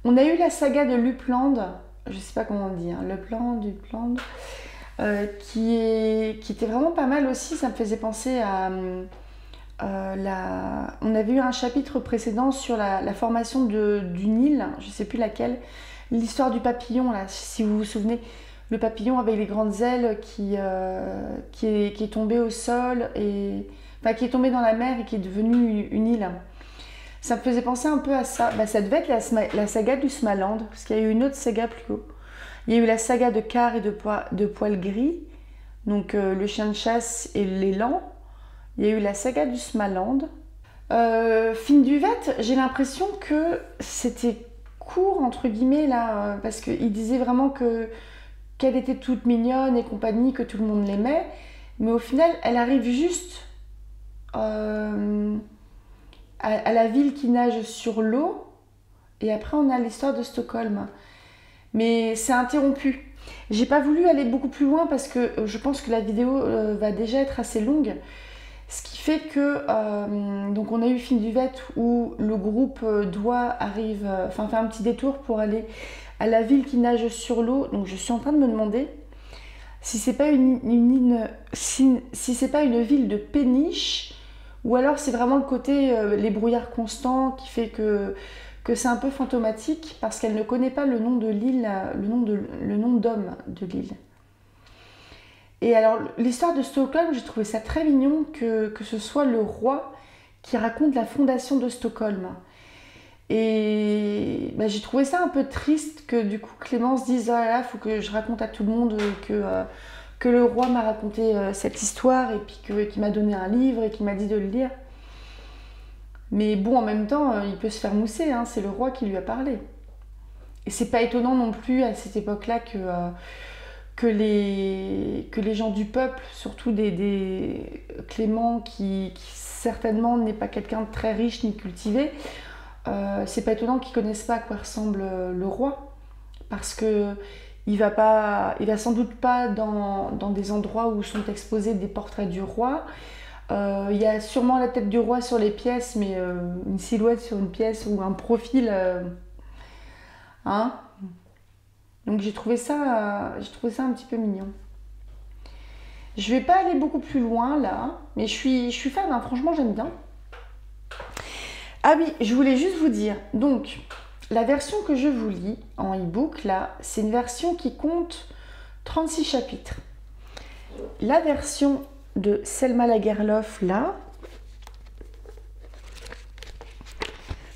On a eu la saga de Lupland je sais pas comment dire Lupland, Lupland qui, est, qui était vraiment pas mal aussi ça me faisait penser à euh, on avait eu un chapitre précédent sur la, formation du Nil, je ne sais plus laquelle, l'histoire du papillon, là, si vous vous souvenez, le papillon avec les grandes ailes qui, euh, qui, est, tombé au sol, et, enfin qui est tombé dans la mer et qui est devenu une, île. Ça me faisait penser un peu à ça. Bah, ça devait être la, saga du Smaland, parce qu'il y a eu une autre saga plus haut. Il y a eu la saga de Car et de, de Poil Gris, donc euh, le chien de chasse et l'élan. Il y a eu la saga du Smaland. Euh, Fine Duvette, j'ai l'impression que c'était court, entre guillemets, là, euh, parce qu'il disait vraiment que qu'elle était toute mignonne et compagnie, que tout le monde l'aimait. Mais au final, elle arrive juste euh, à, la ville qui nage sur l'eau. Et après, on a l'histoire de Stockholm. Mais c'est interrompu. J'ai pas voulu aller beaucoup plus loin parce que je pense que la vidéo va déjà être assez longue. Ce qui fait que, euh, donc on a eu Film Duvette où le groupe euh, doit arrive, euh, enfin faire un petit détour pour aller à la ville qui nage sur l'eau. Donc je suis en train de me demander si c'est pas une, si, c'est pas une ville de péniche ou alors c'est vraiment le côté les brouillards constants qui fait que que c'est un peu fantomatique parce qu'elle ne connaît pas le nom de l'île, le nom de le nom d'homme de l'île. Et alors, l'histoire de Stockholm, j'ai trouvé ça très mignon que, que, ce soit le roi qui raconte la fondation de Stockholm. Et bah, j'ai trouvé ça un peu triste que du coup Clémence dise Ah là, faut que je raconte à tout le monde que, euh, que le roi m'a raconté euh, cette histoire et puis qu'il m'a donné un livre et qu'il m'a dit de le lire. Mais bon, en même temps, euh, il peut se faire mousser, hein, c'est le roi qui lui a parlé. Et c'est pas étonnant non plus à cette époque-là que que les, que les gens du peuple, surtout des, des Clément qui, certainement n'est pas quelqu'un de très riche ni cultivé, euh, c'est pas étonnant qu'ils connaissent pas à quoi ressemble le roi, parce que il va pas, il va sans doute pas dans, dans des endroits où sont exposés des portraits du roi. Euh, il y a sûrement la tête du roi sur les pièces, mais euh, une silhouette sur une pièce ou un profil. hein donc j'ai trouvé ça, j'ai trouvé ça un petit peu mignon. Je vais pas aller beaucoup plus loin là, mais je suis, je suis fan, hein. franchement j'aime bien. Ah oui, je voulais juste vous dire, donc la version que je vous lis en e-book là, c'est une version qui compte 36 chapitres. La version de Selma Lagerlof là,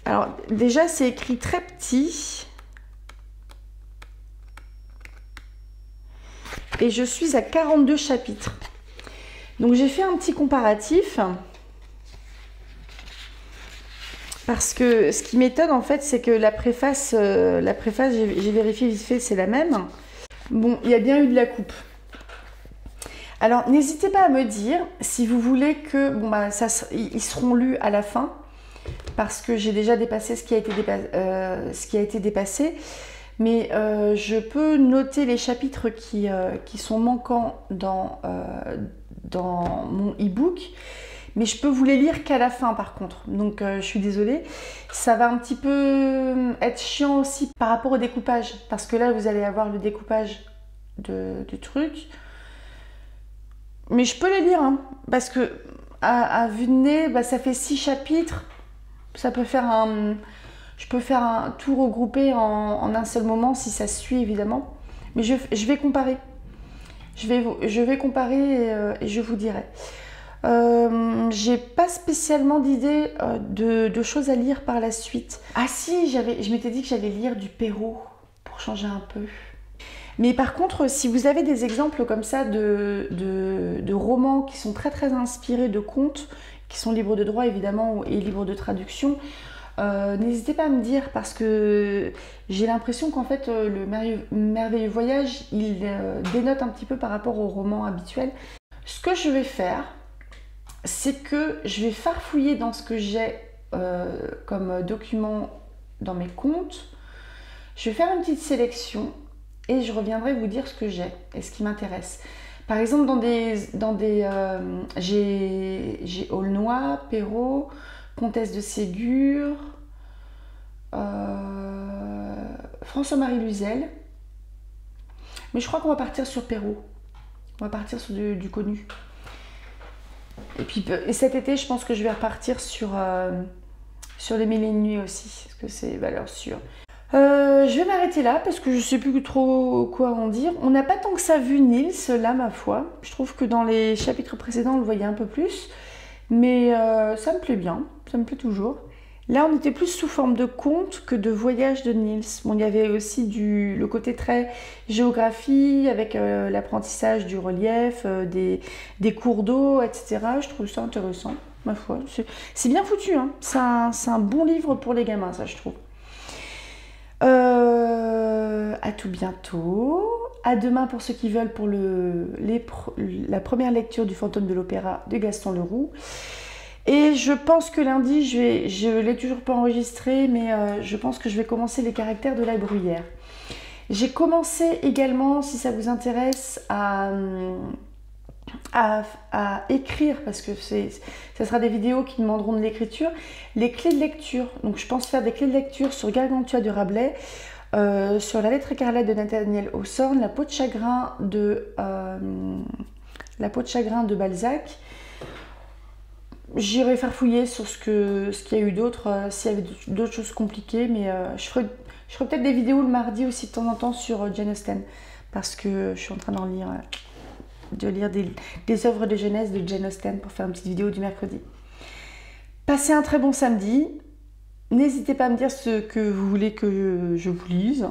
alors déjà c'est écrit très petit. Et je suis à 42 chapitres. Donc j'ai fait un petit comparatif. Parce que ce qui m'étonne en fait, c'est que la préface, euh, préface, j'ai vérifié vite fait, c'est la même. Bon, il y a bien eu de la coupe. Alors n'hésitez pas à me dire si vous voulez que, bon bah, ils seront lus à la fin, parce que j'ai déjà dépassé ce qui a été, euh, ce qui a été dépassé mais euh, je peux noter les chapitres qui, euh, sont manquants dans, euh, dans mon e-book, mais je peux vous les lire qu'à la fin par contre. Donc je suis désolée. Ça va un petit peu être chiant aussi par rapport au découpage, parce que là vous allez avoir le découpage du truc. Mais je peux les lire, hein, parce que à, vue de nez, bah, ça fait six chapitres. Ça peut faire un je peux faire un, tout regrouper en, un seul moment si ça suit évidemment. Mais je, vais comparer. Je vais, comparer et, euh, je vous dirai. Euh, j'ai pas spécialement d'idée euh, de, choses à lire par la suite. Ah si, je m'étais dit que j'allais lire du Perrault pour changer un peu. Mais par contre, si vous avez des exemples comme ça de, de, romans qui sont très très inspirés de contes, qui sont libres de droit évidemment et libres de traduction, euh, n'hésitez pas à me dire parce que j'ai l'impression qu'en fait euh, le merveilleux voyage il euh, dénote un petit peu par rapport au roman habituel. Ce que je vais faire, c'est que je vais farfouiller dans ce que j'ai comme document dans mes comptes. Je vais faire une petite sélection et je reviendrai vous dire ce que j'ai et ce qui m'intéresse. Par exemple, dans des, dans des, j'ai Aulnois, Perrault, Comtesse de Ségur, euh, François-Marie Luzel. Mais je crois qu'on va partir sur Perrault. On va partir sur du, connu. Et cet été, je pense que je vais repartir sur, euh, les mille aussi, parce que c'est valeur sûre. Euh, je vais m'arrêter là parce que je sais plus trop quoi en dire. On n'a pas tant que ça vu Nils là, ma foi. Je trouve que dans les chapitres précédents, on le voyait un peu plus. Mais ça me plaît bien ça me plaît toujours. Là, on était plus sous forme de conte que de voyage de Niels. Bon, il y avait aussi du, le côté très géographie, avec euh, l'apprentissage du relief, euh, des, des, cours d'eau, etc. Je trouve ça intéressant, ma foi. C'est bien foutu, hein. c'est un, bon livre pour les gamins, ça, je trouve. Euh, à tout bientôt. À demain pour ceux qui veulent pour le, la première lecture du fantôme de l'opéra de Gaston Leroux. Et je pense que lundi, je ne l'ai toujours pas enregistré, mais euh, je pense que je vais commencer les caractères de la bruyère. J'ai commencé également, si ça vous intéresse, à, à, écrire, parce que ça sera des vidéos qui demanderont de l'écriture, les clés de lecture. Donc je pense faire des clés de lecture sur Gargantua de Rabelais, euh, sur la lettre écarlate de Nathaniel Hawthorne, la peau de chagrin de, euh, la peau de chagrin de Balzac, J'irai faire fouiller sur ce qu'il ce y a eu d'autres, euh, s'il y avait d'autres choses compliquées, mais je ferai, je ferai peut-être des vidéos le mardi aussi de temps en temps sur Jane Austen, parce que je suis en train d'en lire, de lire des, œuvres de jeunesse de Jane Austen pour faire une petite vidéo du mercredi. Passez un très bon samedi. N'hésitez pas à me dire ce que vous voulez que je vous lise.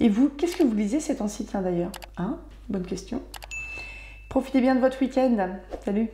Et vous, qu'est-ce que vous lisez ces temps-ci, d'ailleurs? Hein? Bonne question. Profitez bien de votre week-end. Salut